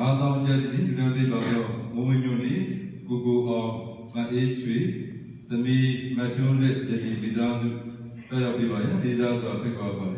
အားတောင်းချက်ဒီလူတွေပါတော့မုံညွန်နေကိုကိုအောင်မအေးချွေသမီးမရှုံးလက်တတိမိသားစုတော့ရောက်ပြီပါရဲ့ဒီစားဆိုတာဖြစ်သွားပါလေ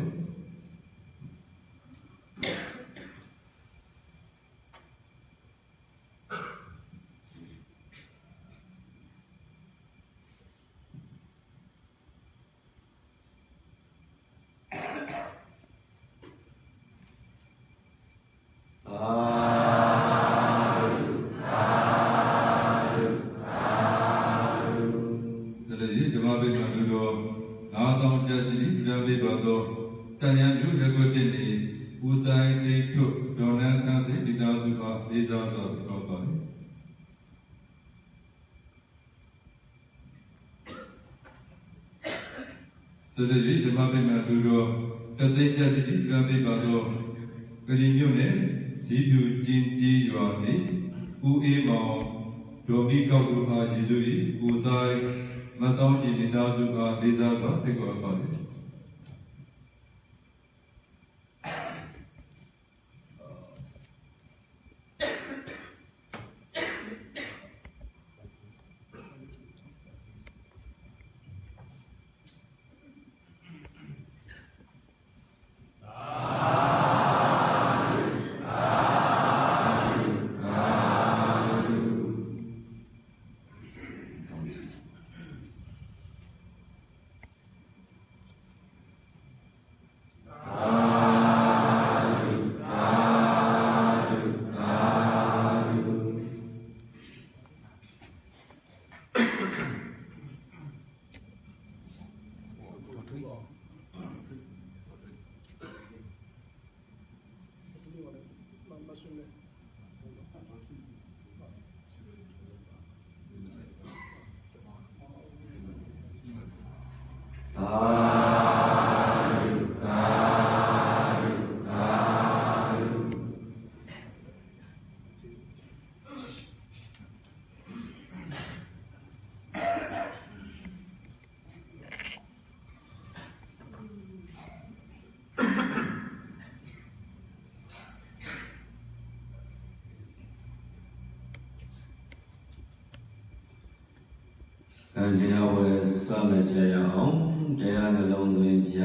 တရားဝယ်စမဲ့ကြရအောင်တရားနှလုံးသွင်းကြ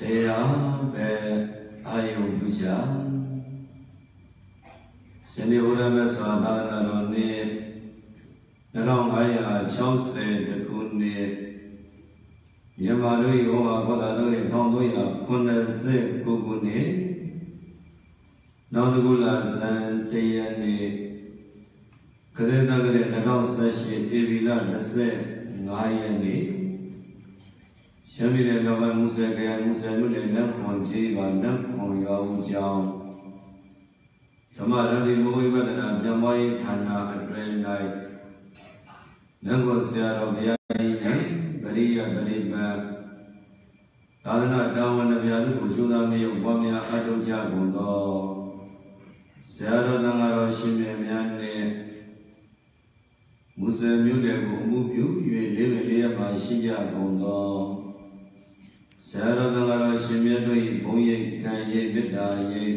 တရားပဲအာယုပြုကြရှင်ဒီဝရမစွာသာသနာတော်နှစ်2560ခုနှစ်မြန်မာလူရောဟာဘာသာတော်1389ခုနှစ်နောက်တစ်ခုလာဇန်တရနေ့ကရေတကရေ 2018ဧပြီလ25ရက်နေ့ရှမ်းပြည်နယ်မြောက်ပိုင်းမူဆယ်ခရိုင်မူဆယ်မြို့နယ်နတ်ခွန်ကြီးကနတ်ခွန်ရွာဦးကျောင်းဓမ္မရတိမဝိပဒနာမြတ်မောရေးဌာနအတွင်၌နတ်ခွန်ဆရာတော်ဘုရားကြီးနဲ့ပရိယပရိပတ်သာသနာတာဝန်များတို့ကိုကျိုးသားမြေဝါများအထောက်ကြကုန်သောဆရာတော်တန်ဃာတော်ရှင်များနဲ့ မုစလင်မျိုးတွေကိုအမှုပြု၍လေးပင်လေးရမှာရှိကြကုန်သောဆရာတော်သံဃာတော်ရှင်မြတ်တို့၏ဘုန်းရိပ်ခံရိပ်မေတ္တာရိပ်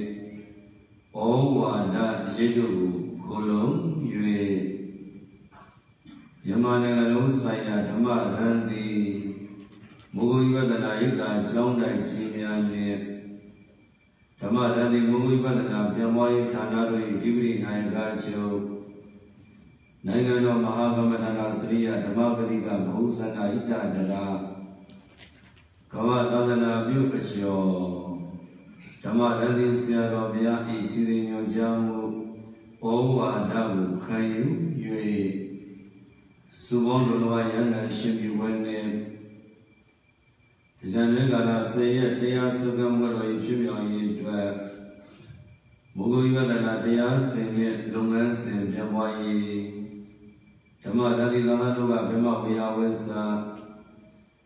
ဩဝါဒရိပ်တို့ကိုခိုလုံ၍ယမနိုင်ငံလုံးဆိုင်ရာဓမ္မရန်တိမုဂုဝိပဒနာယုတာကျောင်းတိုက်ကြီးများနှင့်ဓမ္မရန်တိမုဂုဝိပဒနာပြန်ပွားရေးဌာနတို့၏ဒီပရိနိုင်ကချုပ် နိုင်ငံတော်မဟာကမ္မန္တစရိယဓမ္မပရိကဘုဇနာဣတတရာကမ္ဘာသာသနာပြုအကျော်ဓမ္မတန်သင်ဆရာတော်ဘုရားဤစီရင်ညွှန်ကြားမှုဩဝါဒကိုခံယူ၍သုဘောဒလဝယန္တရှင်ပြုဝဲနှင့်ဒီဇန်တွေကာလဆေးရက်တရားစကံမတော်၏ဖြစ်မြောက်ရေးအတွက်မုဂုယဒနာတရားစင်နဲ့လုပ်ငန်းစဉ်ပြပွားရေး ဓမ္မတတိသံဃာတို့ကဗမဝေယဝေစာ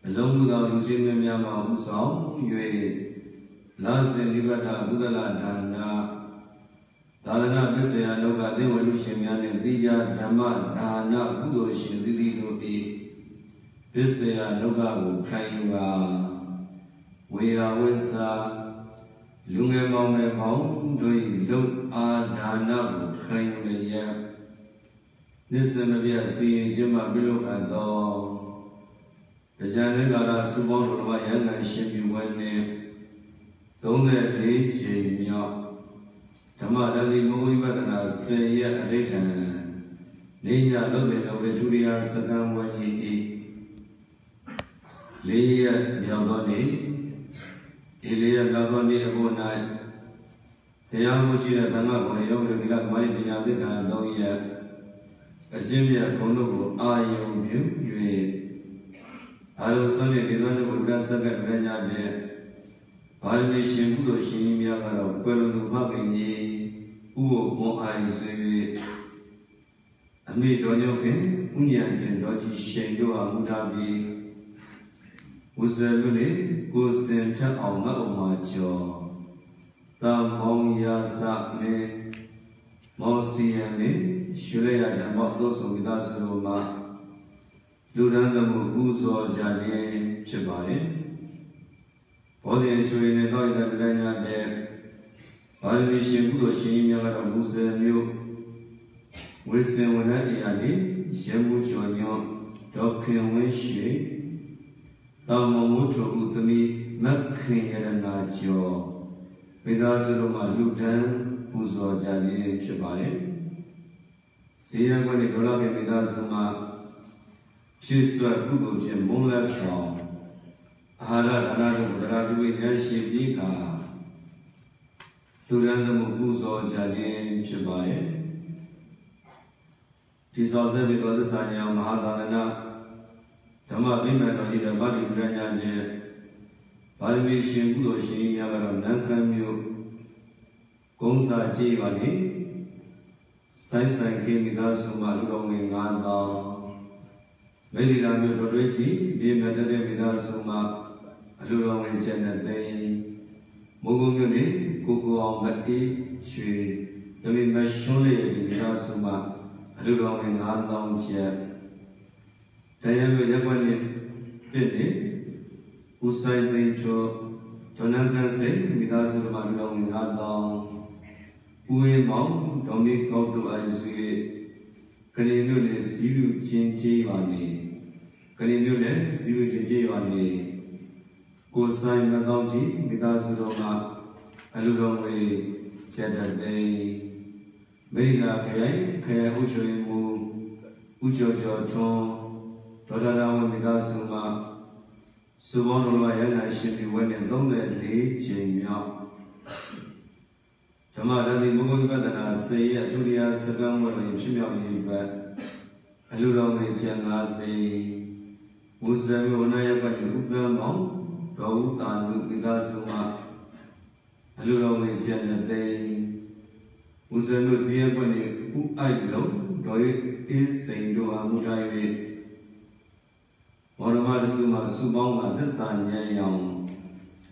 အလုံးစုံသောလူချင်းများမှဥဆောင်၍လာစင်နိဗ္ဗာန်ဘုဒ္ဓလာဒါနာသာသနာပစ္စယလောကသေဝလူရှင်များနှင့်တိကြဓမ္မဒါနကုသိုလ်ရှင်သီတိတို့၏ပစ္စယလောကကိုခံယူပါဝေယဝေစာလူငယ်ပေါင်းမဲ့ပေါင်းတို့၏လုံဒါနကိုခံယူလျက် နိစ္စမပြစီရင်ခြင်းမှပြုလုပ်အပ်သောတရားနဲ့ကာလစုပေါင်းတော်မှာယန္တန်ရှင်ပြုဝဲနှင့်34ချိန်မြောက်ဓမ္မတတိမောဝိပဒနာ10ရက်အဋိဌံနေညလုတ်တဲ့တော်ဝေဒုတိယစကံဝဉ္ဤလေးရက်မြောက်သောနေ့ဒီလေးရက်မြောက်သောနေ့အဖို့၌တရားမှုရှိတဲ့သံဃာဘုံရောဂရုသီလသမာဓိပညာသစ္စာသုံးရက် အချင်းမြတ်ဘုံတို့ကိုအာယုံပြု၍အာလုံစွန့်တဲ့ဒီသောနေ့ကိုဘုရားဆက်ကပြညာတဲ့ဘာရမီရှင်ကုသိုလ်ရှင်ကြီးများကတော့ကွယ်လွန်သူဖခင်ကြီးဥပ္ပဘုံအာယုဆွေအမိတော်ညောခင်ဥညာတင်တော်ကြီးရှင်တို့ဟာမူထားပြီးဝဇ္ဇလူလေကိုစင်ထအောင်ငတ်အောင်မှာကျော်တာမောင်ယာစမေမောစီယမေ ရွှေရရဓမ္မသောဆုံးမိသားစုတို့မှာလူဒန်းသမှုပူဇော်ကြခြင်းဖြစ်ပါတယ်။ဘောဓိရွှေနဲ့တောက်ရတဲ့ပညာနဲ့ဘာလို့ရှင်ကုသိုလ်ရှင်ကြီးများကတော့မူဆယ်မျိုးဝိစင်ဝနအရာလေးရမှုကျော်ညောဒေါခင်ဝင်းရှိတောင်မမိုးထုဥသမီမက်ခင်ရဏကျော်မိသားစုတို့မှာလူဒန်းပူဇော်ကြခြင်းဖြစ်ပါတယ်။ ဇေယျကွနဲ့ဒေါလကေမိသားစုမှာဖြစ်စွာကုသိုလ်ဖြင့်မုန်းလက်ဆောင်အာဟာရဒါနတို့ဗရာတိဝိဉာဏ်ရှိပြီးကလူဒန်းသမှုပူဇော်ကြခြင်းဖြစ်ပါတယ်။ဒီစောစေပြီးသောသစ္စာညာမဟာသာသနာဓမ္မဗိမာန်တော်ကြီးတဲ့ဗာတိပဒညာနဲ့ဗာရမီရှင်ကုသိုလ်ရှင်များကတော့နန်းခမ်းမြို့ကုန်းစာကြီးပါနေ ဆိုင်ဆိုင်ခေမိသားစုမှလူတော်ငယ်9000မေလီလာမြို့တော်တွဲကြီးမြေမြတ်တဲ့မိသားစုမှအလူတော်ငယ်ချက်နဲ့သိမုံကုန်းမြို့နေကိုကိုအောင်မအေးရွှေတမီမရှုံးလေးမိသားစုမှအလူတော်ငယ်9000ချက်တရားမျိုးရက်ွက်နေပြည့်နေဦးဆိုင်သိန်းကျော်ဒေါနန်ခန်းစိတ်မိသားစုမှလူတော်ငယ်9000 ဦးအေးမောင်ဒေါမီကောက်တို့အိုင်စုရဲ့ကလေးမျိုးနဲ့ဇီးလူချင်းချင်းပါနေကလေးမျိုးနဲ့ဇီးလူချင်းချင်းပါနေကိုဆိုင်မကောင်းကြီးမိသားစုတော်ကအလူတော်ဝေချက်တဲ့သိမိနာခရိုင်ခရိုင်ဥချွေမူဥကျော်ကျော်ထွန်းဒေါ်ဒါဝမိသားစုမှာစုဘောတော်ရရနာရှင်ဒီဝဲနဲ့34ချိန်မြောက်ဓ မ္မတတိဘုဂဝိပဒနာစေရဒုတိယစကံဝရဖြစ်မြောက်ရေးပတ်အလူတော်မေကျန်ငါသိမုစလင်ဝနယပတ်ဥပ္ပံမောင်ဒေါဝတာနုပိသာစုမအလူတော်မေကျန်တဲ့သိမုစလင်တို့ဇီယပတ်နေဥအိုက်လုံးဒေါ်အေးစိန်တို့အမှုတိုင်း၍မောရမတစုမှာစုပေါင်းမှာသစ္စာဉာဏ်ရောင်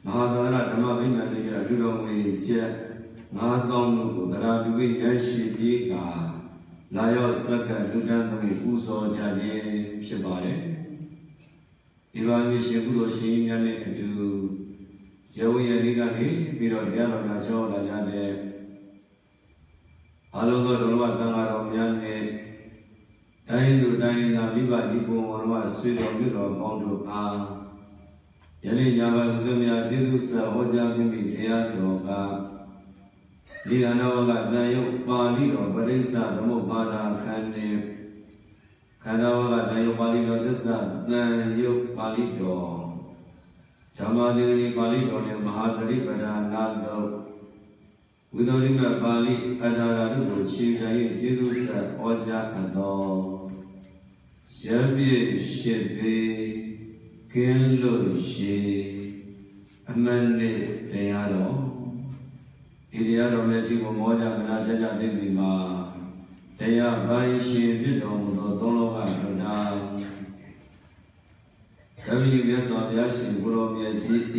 မဟာသာရဓမ္မဗိမာန်တွေကအလူတော်မေကျက် ငါးတောင်းတို့ကိုတရားပြုရရှိပြီးကလာရောက်စက္ကလူတန်းသမီးပူဇော်ကြခြင်းဖြစ်ပါတယ်။ဒီလိုမျိုးရှင်ကုသိုလ်ရှင်များနဲ့အတူဇေဝရဏိကနေပြီးတော့တရားတော်များချောလာကြတဲ့အလုံးစုံတော်ဘတန်ဃာတော်များနဲ့တိုင်းသူတိုင်းသာမိဘဒီဘုံဝရမဆွေတော်မြို့တော်ပေါင်းတို့အားယနေ့ညပိုင်းဥစ္စမြကျေးဇူးဆရာဟောကြားမိမိတရားတော်က ဒီအနာဝကတန်ယုတ်ပါဠိတော်ပရိစ္ဆသမုပ္ပါဒခန္နေခန္ဓာဝကတန်ယုတ်ပါဠိတော်သစ္စာတန်ယုတ်ပါဠိတော်ဓမ္မသေနီပါဠိတော်နဲ့မဟာသတိပဋ္ဌာနာတော်ဝိသောရိမပါဠိအထာရတို့ကိုခြေခံ၍ကျေးဇူးဆက်ဩကြားအပ်တော်ရပြည့်ရှိပေကင်းလို့ရှိအမှန်နဲ့တရားတော် ဒီတရားတော်မြတ်ကြီးကိုမောကြမနာချက်ကြသိပြီမှာတရားပိုင်းရှင်ဖြစ်တော်မူသောသုံးလောကဒုနာတပည့်မြတ်စွာဘုရားရှင်ကိုရောမြတ်ကြီး၏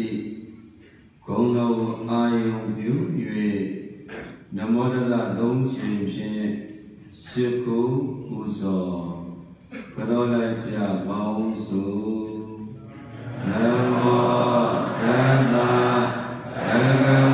ဂုဏ်တော်ကိုအာယုံပြု၍နမောတတသုံးချိန်ဖြင့်ရှိခိုးပူဇော်ကတော်လိုက်ကြပါဦးစို့နမောတတဘဂ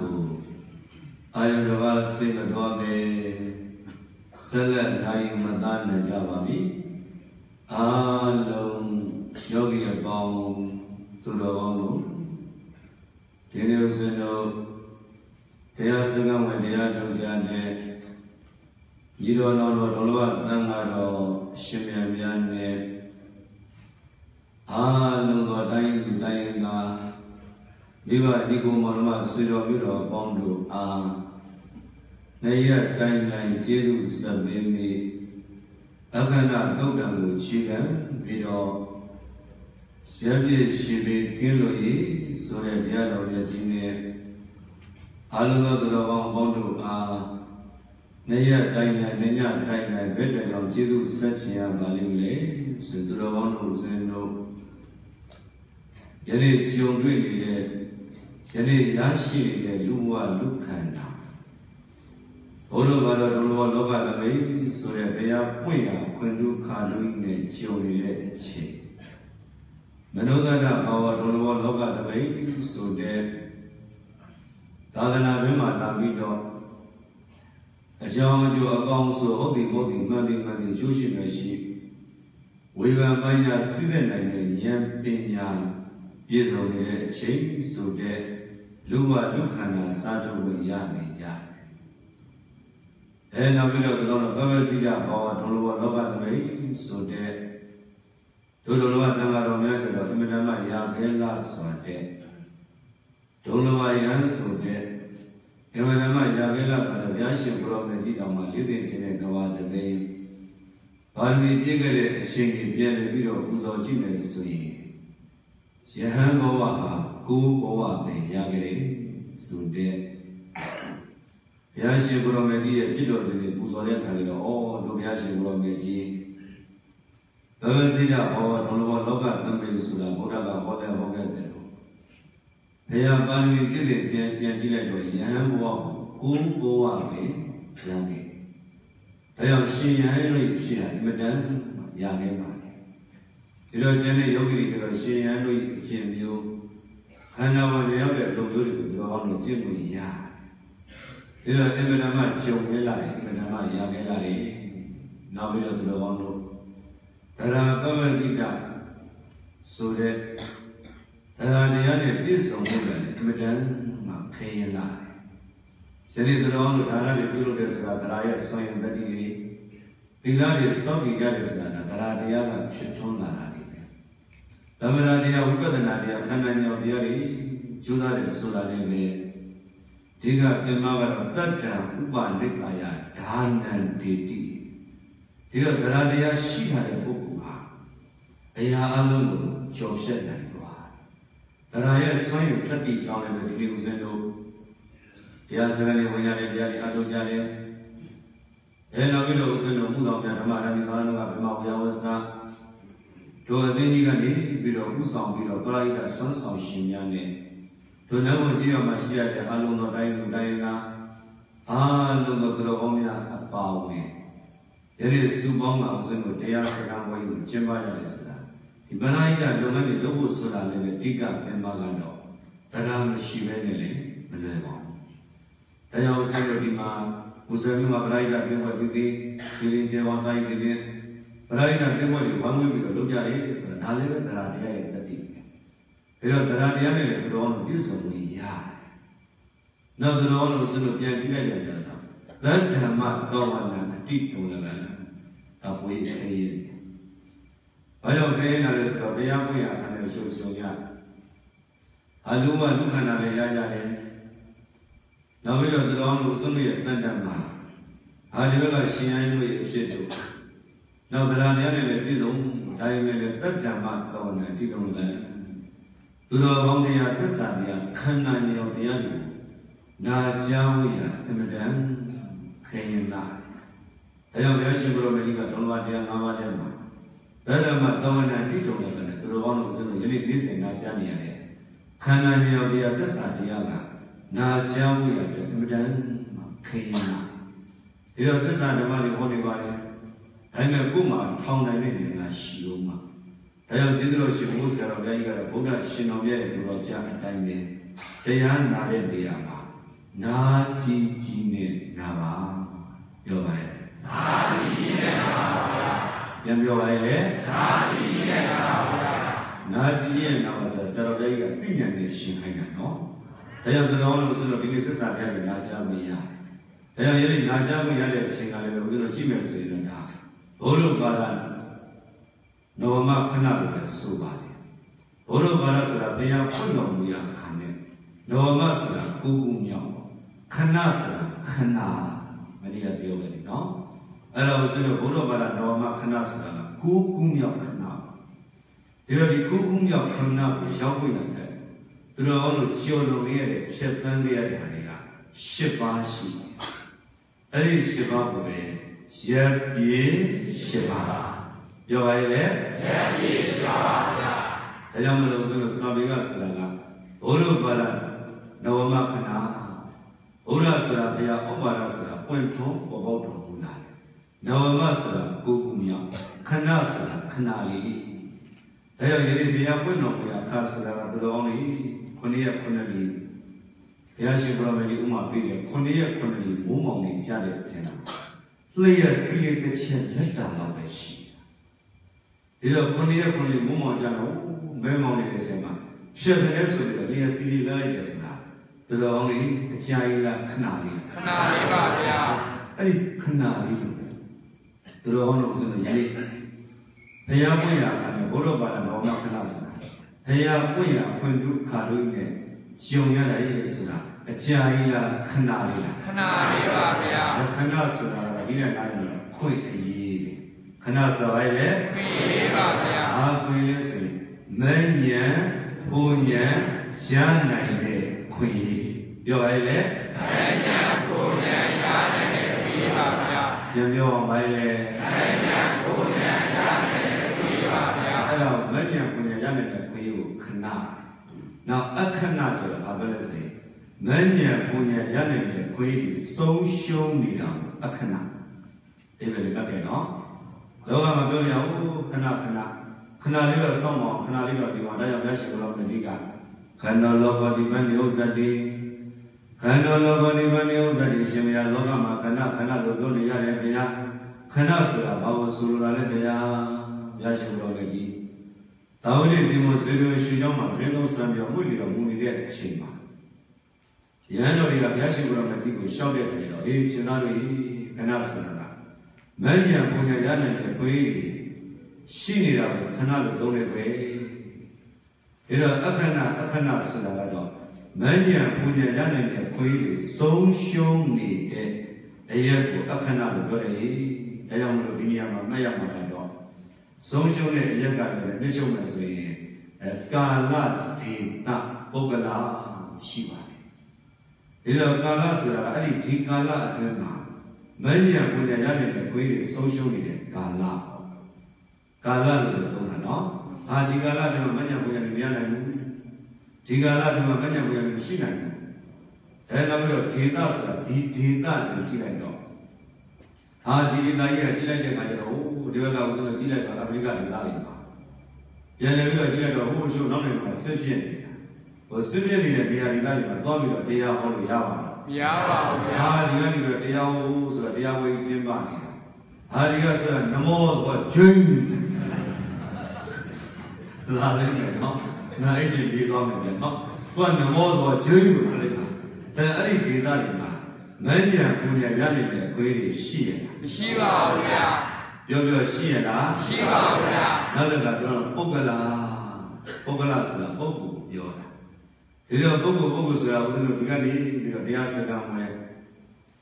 ကိုအာယုတော်ကစိတ်မသွားပဲဆက်လက်နိုင်မသားနိုင်ကြပါပြီအာလုံးယောဂီအပေါင်းသူတော်ကောင်းတို့ဒီနေ့ဥစဉ်တို့တရားစကားဝင်တရားထုတ်ကြတဲ့ညီတော်တော်တော်တော်လဘတန်ဃာတော်ရှင်မြတ်များနဲ့အာလုံးသောတိုင်းသူတိုင်းသာ မိဘဒီကုမောင်မဆွေတော်မြို့တော်ပေါင်းတို့အားနေရတိုင်းတိုင်းကျေးဇူးဆက်ပေးမိအခန္ဓာသုတ်တံကိုခြေခံပြီးတော့ရပ်ပြည့်ရှိပြီးကင်းလို့ရဆိုတဲ့တရားတော်မြတ်ကြီးနဲ့အာလုံးသောသူတော်ကောင်းပေါင်းတို့အားနေရတိုင်းတိုင်းနေညတိုင်းတိုင်းဘယ်တကြောင့်ကျေးဇူးဆက်ချင်ရပါလိမ့်မလဲဆိုသူတော်ကောင်းတို့စဉ်တို့ယနေ့ကြုံတွေ့နေတဲ့ ယနေ့ရရှိနေတဲ့လူဘဝလူခန္ဓာဘုလိုဘာတော်ဒုလောလောကသမိတ်ဆိုတဲ့ဘုရားပွင့်ရခွင့်ဒုက္ခလူနဲ့ကြုံနေတဲ့အချိန်မနောဒနာဘာဝဒုလောလောကသမိတ်ဆိုတဲ့သာသနာ့ဘင်းမှာလာပြီးတော့အကြောင်းအကျိုးအကောင်းဆိုဟုတ်ပြီဟုတ်ပြီမှန်ပြီမှန်ပြီကျိုးရှိမရှိဝေဖန်ပိုင်းညာစိတဲ့နိုင်တဲ့ဉာဏ်ပညာပြည့်စုံနေတဲ့အချိန်ဆိုတဲ့ လူဝဒုက္ခနာစားထုတ်လို့ရနေကြတယ်။အဲနောက်ပြီးတော့ကတော့ဘဝစိကဘောဒုလဘလောကသမိတ်ဆိုတဲ့ဒုလဘသံဃာတော်များကျတော့အမြဲတမ်းရာခဲလားဆိုတဲ့ဒုလဘယံဆိုတဲ့အမှန်တမ်းရာခဲလာတာဘုရားရှင်ဘုရားမြတ်ကြီးတောင်မှလေးသိစင်းတဲ့ကဘာတသိန်းဘာမီပြည့်ခဲ့တဲ့အချိန်ကြီးပြန်လည်ပြီးတော့ပူဇော်ကြည့်မယ်ဆိုရင် ယဟန်ဘဝဟာကိုယ်ဘဝပဲရခဲ့တယ်ဆိုတဲ့ဘုရားရှင်ဘုရားမြတ်ကြီးရဲ့ပြည့်တော်စင်ကိုပူဇော်တဲ့ခါလေးတော့ဩတို့ဘုရားရှင်ဘုရားမြတ်ကြီးဘဝစိတဘောဒုံလောလောကတမေဆိုတာဘုရားကဟောတဲ့ဟောခဲ့တယ်ဘုရားပါရမီပြည့်တဲ့ခြင်းပြန်ကြည့်လိုက်တော့ယဟန်ဘဝကိုဘဝပဲရခဲ့။ဒါကြောင့်ရှင်ယဟန်လို့ဖြစ်ရအမတန်ရခဲ့ပါလေ။ ဒီတော့ခြင်းနဲ့ယောဂီတွေကတော့ရှင်ယဟန်လို့အခြင်းမျိုးခန္ဓာဝင်ရောက်တဲ့လုံမျိုးတွေကိုဒီလိုအောင်လို့ကျင့်လို့ရ။ဒီတော့အမတန်မှကြုံခဲ့လာတယ်အမတန်မှရခဲ့လာတယ်။နောက်ပြီးတော့ဒီလိုအောင်လို့သရပဝစိတဆိုတဲ့တရားတရားနဲ့ပြည့်စုံမှုလည်းအမတန်မှခရင်လာတယ်။ဇနီးတော်တို့ဒါနတွေပြုလုပ်တဲ့စကားတရားရဲ့ဆွေရင်တတိတွေသီလတွေစောင့်တည်ကြတယ်ဆိုတာကတရားတရားကဖြစ်ထွန်းလာတာတွေပဲ။ သမဏတရားဝိပဿနာတရားခန္ဓာဉာဏ်တရားတွေကျိုးသားတယ်ဆိုတာလည်းပဲဒီကပြမကတော့တတ္တံဥပနိကာယဒါနံဒေတိဒီတော့တရားတရားရှိထားတဲ့ပုဂ္ဂိုလ်ဟာအရာအလုံးကိုကျော်ဖြတ်နိုင်တရားရဲ့ဆွမ်းရည်တတိကြောင့်လည်းဒီနေ့ဦးဇင်းတို့တရားစကားလေးဝင်ရတဲ့တရားတွေအထောက်ကြတယ်။အဲနောက်ပြီးတော့ဦးဇင်းတို့ဥဆောင်ပြန်ဓမ္မရတိသာနကဗမာဝယဝဆာ တို့အသင်းကြီးကနေပြီးတော့ဥဆောင်ပြီးတော့ပရိဒတ်ဆွမ်းဆောင်ရှင်များနဲ့တို့နတ်ဘုံကြီးရမှာရှိရတဲ့အလုံးတော်တိုင်းလူတိုင်းကအားလုံးသောသူတော်ကောင်းများအပါဝင်ယနေ့စုပေါင်းအောင်စင်တို့တရားစကားဝိုင်းကိုကျင်းပကြတယ်ဆိုတာဒီဗန္ဒိတလုပ်ငန်းတွေလုပ်ဖို့ဆိုတာလည်းပဲအဓိကပြန်ပါကတော့တရားမရှိဘဲနဲ့လည်းမလွယ်ပါဘူး။ဒါကြောင့်ဆက်လို့ဒီမှာမွတ်စလင်မှာဗန္ဒိတပြင်ဝတ်ပြုသည်စီရင်ကျေဝါဆိုင်တ ည်ပြင်ဗန္ဒိတပြင်ဝတ်တွေဝမ်းဝဲပြီးတော့လုပ်ကြတယ်ဆိုတာဒါလည်းပဲတရားတရားရဲ့တတိပဲ။အဲတော့တရားတရားနဲ့လည်းသူတော်တို့ပြုစုံလို့ရတယ်။နောက်သူတော်တို့ဆိုလို့ပြန်ကြည့်လိုက်ကြတာသတ္တမသောဝနာအတိတုံလကံဒါပွေးခေးဘာကြောင့်ခေးနေလဲဆိုတော့ဘုရားပွင့်ရခံတယ်ဆိုဆိုရအလူမဒုက္ခနာလည်းရကြတယ်နောက်ပြီးတော့သတော်တို့ဆုံးရဲ့တန်တမှာအာဒီဘက်ကရှင်ရိုင်းလို့ရဲ့ဖြစ်တို့ နောက်တရားများနဲ့လည်းပြည်စုံဒါပေမဲ့လည်းတတ္တမသောဝနာအတိတုံလကံသူတော်ကောင်းတရားသစ္စာတရားခန္ဓာဉာဏ်တရားတွေနာကြားဝိရအမတန်ခေရင်လာအဲကြောင့်ဘုရားရှင်ဘုရားမကြီးကတောင်းပါတရား၅ပါးထဲမှာဓမ္မသောဝနာတိတုံတယ်နဲ့သူတော်ကောင်းတို့ဆိုလို့ယနေ့နေ့စဉ်နာကြားနေရတယ်ခန္ဓာဉာဏ်တရားသစ္စာတရားကနာကြားမှုရတယ်အမြဲတမ်းခေရင်လာဒီတော့သစ္စာဓမ္မတွေဟောနေပါလေ ဒါပေမဲ့ကိုယ်မှာထောင်နိုင်တဲ့ဉာဏ်ကရှိလို့မှာဒါကြောင့်ကျေးဇူးတော်ရှင်ဘုရားဆရာတော်ဘုရားကြီးကတော့ဘုရားရှင်တော်ရဲ့လူတော်ကြားအတိုင်းပဲတရားနာတဲ့နေရာမှာနာကြည်ကြည်နဲ့နာပါပြောပါရဲ့နာကြည်ကြည်နဲ့နာပါဗျာပြန်ပြောပါရဲ့လေနာကြည်ကြည်နဲ့နာပါဗျာနာကြည်ကြည်နဲ့နာပါဆိုဆရာတော်ကြီးကသိဉာဏ်နဲ့ရှင်းခိုင်းတာနော်ဒါကြောင့်တော်လို့ဆိုတော့ဒီနေ့သစ္စာတရားကိုနာကြားမရဒါကြောင့်ယနေ့နာကြားမရတဲ့အချိန်ကလည်းဘုရားတို့ကြည့်မယ်ဆိုရင်ဒါ ဘုရုပါဒနောမခဏလို့လည်းဆိုပါတယ်ဘုရုပါဒဆိုတာဘုရားဖွင့်တော်မူရာခံနဲ့နောမဆိုတာကိုယ်ကူမြောက်ခဏဆိုတာခဏမနေ့ကပြောခဲ့တယ်နော်အဲ့တော့ဆိုတော့ဘုရားဘာသာတော်မှာခဏဆိုတာကကိုကူးမြောက်ခဏဒီတော့ဒီကိုကူးမြောက်ခဏကိုရောက်ဖို့ရတယ်သူတော်ဘာလို့ကျော်လွန်ခဲ့ရတဲ့ဖြတ်ပန်းခဲ့ရတဲ့ဟာတွေက၈ပါးရှိတယ်အဲ့ဒီ၈ပါးကိုပဲ ရပ်ပြေ၈ပါးပြောပါရဲ့လေရပ်ပြေ၈ပါးပါဗျာဒါကြောင့်မလို့ဆိုလို့စာပေကဆိုတာကဘုရားဘာသာတော်မှာခဏဘုရားဆိုတာဘုရားဩဘာဒဆိုတာပွင့်ထုံးပေါ်ပေါက်တော်မူလာတယ်။နဝမဆိုတာကိုခုမြောက်ခဏဆိုတာခဏလေး။ဒါကြောင့်ယနေ့ဘုရားပွင့်တော်ဘုရားခါဆိုတာကဘယ်လိုအောင်လဲ။ခုနှစ်ရက်ခုနှစ်လေးဘုရားရှင်ဘုရားမကြီးဥမာပေးတယ်ခုနှစ်ရက်ခုနှစ်လေးမိုးမောင်လေးကြားတဲ့ထင်တာ။ လျှက်စီးလေးတစ်ချက်လက်တာတော့ပဲရှိတယ်။ဒီတော့ခုနှစ်ရက်ခုနှစ်လေးမိုးမောင်ကြားတော့မဲမောင်လေးတဲ့ချိန်မှာဖြတ်တဲ့ဆိုပြီးတော့လျှက်စီးလေးလိုက်တယ်ဆိုတာတတော်လေးအကြာကြီးလားခဏလေးခဏလေးပါဗျာအဲ့ဒီခဏလေးလို့တတော်အောင်လို့ဆိုရင်ရေးဘုရားပွင့်ရတာနဲ့ဘုရားဘာသာတော်မှာခဏဆိုတာဘုရားပွင့်ရခွင့်ပြုခါလို့နဲ့ယုံရတယ်ဆိုတာအကြာကြီးလားခဏလေးလားခဏလေးပါဗျာခဏဆိုတာ ကဒီနဲ့နားလည်လို့ခွင့်အရေးပဲခဏဆိုတာလေခွင့်လေးပါဗျာအာခွင့်လေးဆိုရင်မဉ္ဇဉ်ဘုံဉ္ဇဉ်ရနိုင်တဲ့ခွင့်ရေးပြောပါလေအညာကိုညာရတဲ့ပြီးပါဗျာပြန်ပြောအောင်ပါလေအညာကိုညာရတဲ့ပြီးပါဗျာအဲ့တော့မဉ္ဇဉ်ပညာရနေတဲ့ခွင့်ရေးကိုခဏနောက်အခဏဆိုတော့ဘာပြောလဲဆိုရင်မဉ္ဇဉ်ပညာရနေတဲ့ခွင့်ရေးကိုဆုံးရှုံးနေတာကိုအခဏ ဒီပဲလေးပတ်ခဲ့နော်လောကမှာပြောနေအောင်ခဏခဏခဏလေးတော့စောင့်အောင်ခဏလေးတော့ဒီမှာတရားမျက်ရှိကတော့ပတိကခန္ဓာလောကဒီမနိဥစ္စတိခန္ဓာလောကဒီမနိဥစ္စတိရှင်မယာလောကမှာခဏခဏလို့ပြောနေရတယ်ဗျာခဏဆိုတာဘာလို့ဆိုလိုတာလဲဗျာမျက်ရှိကတော့ပတိဒါဝိဒိဒီမဆွေမျိုးရှင်ကြောင့်မှာပြင်းသောစံပြောင်းမှုလျော်မှုနေတဲ့အချိန်မှာရဟန်းတော်တွေကဘုရားရှင်ကိုယ်တော်မြတ်ကြီးကိုရှောက်တဲ့အခါကျတော့အေးရှင်သားတို့ခဏဆိုတာ မဉ္ဇဉ်ပညာရနေတဲ့ခွေးတွေရှိနေတာကိုခဏလို့သုံးလိုက်ပဲဒါတော့အခဏအခဏဆိုတာကတော့မဉ္ဇဉ်ပညာရနေတဲ့ခွေးတွေဆုံးရှုံးနေတဲ့အရက်ကိုအခဏလို့ပြောတယ်။ဒါကြောင့်မလို့ဒီနေရာမှာမှတ်ရမှာကတော့ဆုံးရှုံးတဲ့အရက်ကလည်းနှိမ့်ရှုံးမယ်ဆိုရင်အဲကာလဒေတာပုဂ္ဂလာရှိပါတယ်။ဒါတော့ကာလဆိုတာအဲ့ဒီဒီကာလအတွင်းမှာ မဉ္ဇဉ်ပညာရနေတဲ့ခွေးတွေဆုံးရှုံးနေတဲ့ကာလပေါ့။ကာလလို့ပြောတာနော်။အာဒီကာလတည်းမှာမညံပူရမရနိုင်ဘူးဒီကာလတည်းမှာမညံပူရမရှိနိုင်ဘူးအဲနောက်ပြီးတော့ဒေသဆိုတာဒီဒေသကိုကြည့်လိုက်တော့ဟာဒီဒေသကြီးကကြည့်လိုက်တဲ့အခါကျတော့ဟိုဒီဘက်ကဆိုတော့ကြည့်လိုက်တော့အမေရိကဒေသတွေပါပြန်လည်ပြီးတော့ကြည့်လိုက်တော့ဟိုချို့နောက်နိုင်ငံမှာဆင်းဖြစ်နေတာဟိုဆင်းဖြစ်နေတဲ့နေရာဒေသတွေမှာသွားပြီးတော့တရားဟောလို့ရပါလား မရပါဘူးဗျာဟာဒီကနေပြီးတော့တရားဟောဆိုတော့တရားဝေကျင်းပါနေတာဟာဒီကဆိုတော့နမောတော့ဂျင်းလာလိုက်တယ်နော်နားအချင်းပြီးသွားမယ်ပြန်နော်ကိုကနမောဆိုတော့ဂျင်းကိုခလိုက်တာအဲအဲ့ဒီဒေသတွေမှာမဉ္ဇဉ်ပူညာရနေတဲ့အခွေးတွေရှိရလားမရှိပါဘူးဗျာပြောပြောရှိရလားရှိပါဘူးဗျာနောက်တစ်ခါကျွန်တော်ပုဂ္ဂလာပုဂ္ဂလာဆိုတာပုဂ္ဂိုလ်ပြောတာ ဒီလိုပုဂ္ဂိုလ်ပုဂ္ဂိုလ်ဆိုတာဦးဇင်းတို့ဒီကနေပြီးတော့တရားစကားမယ်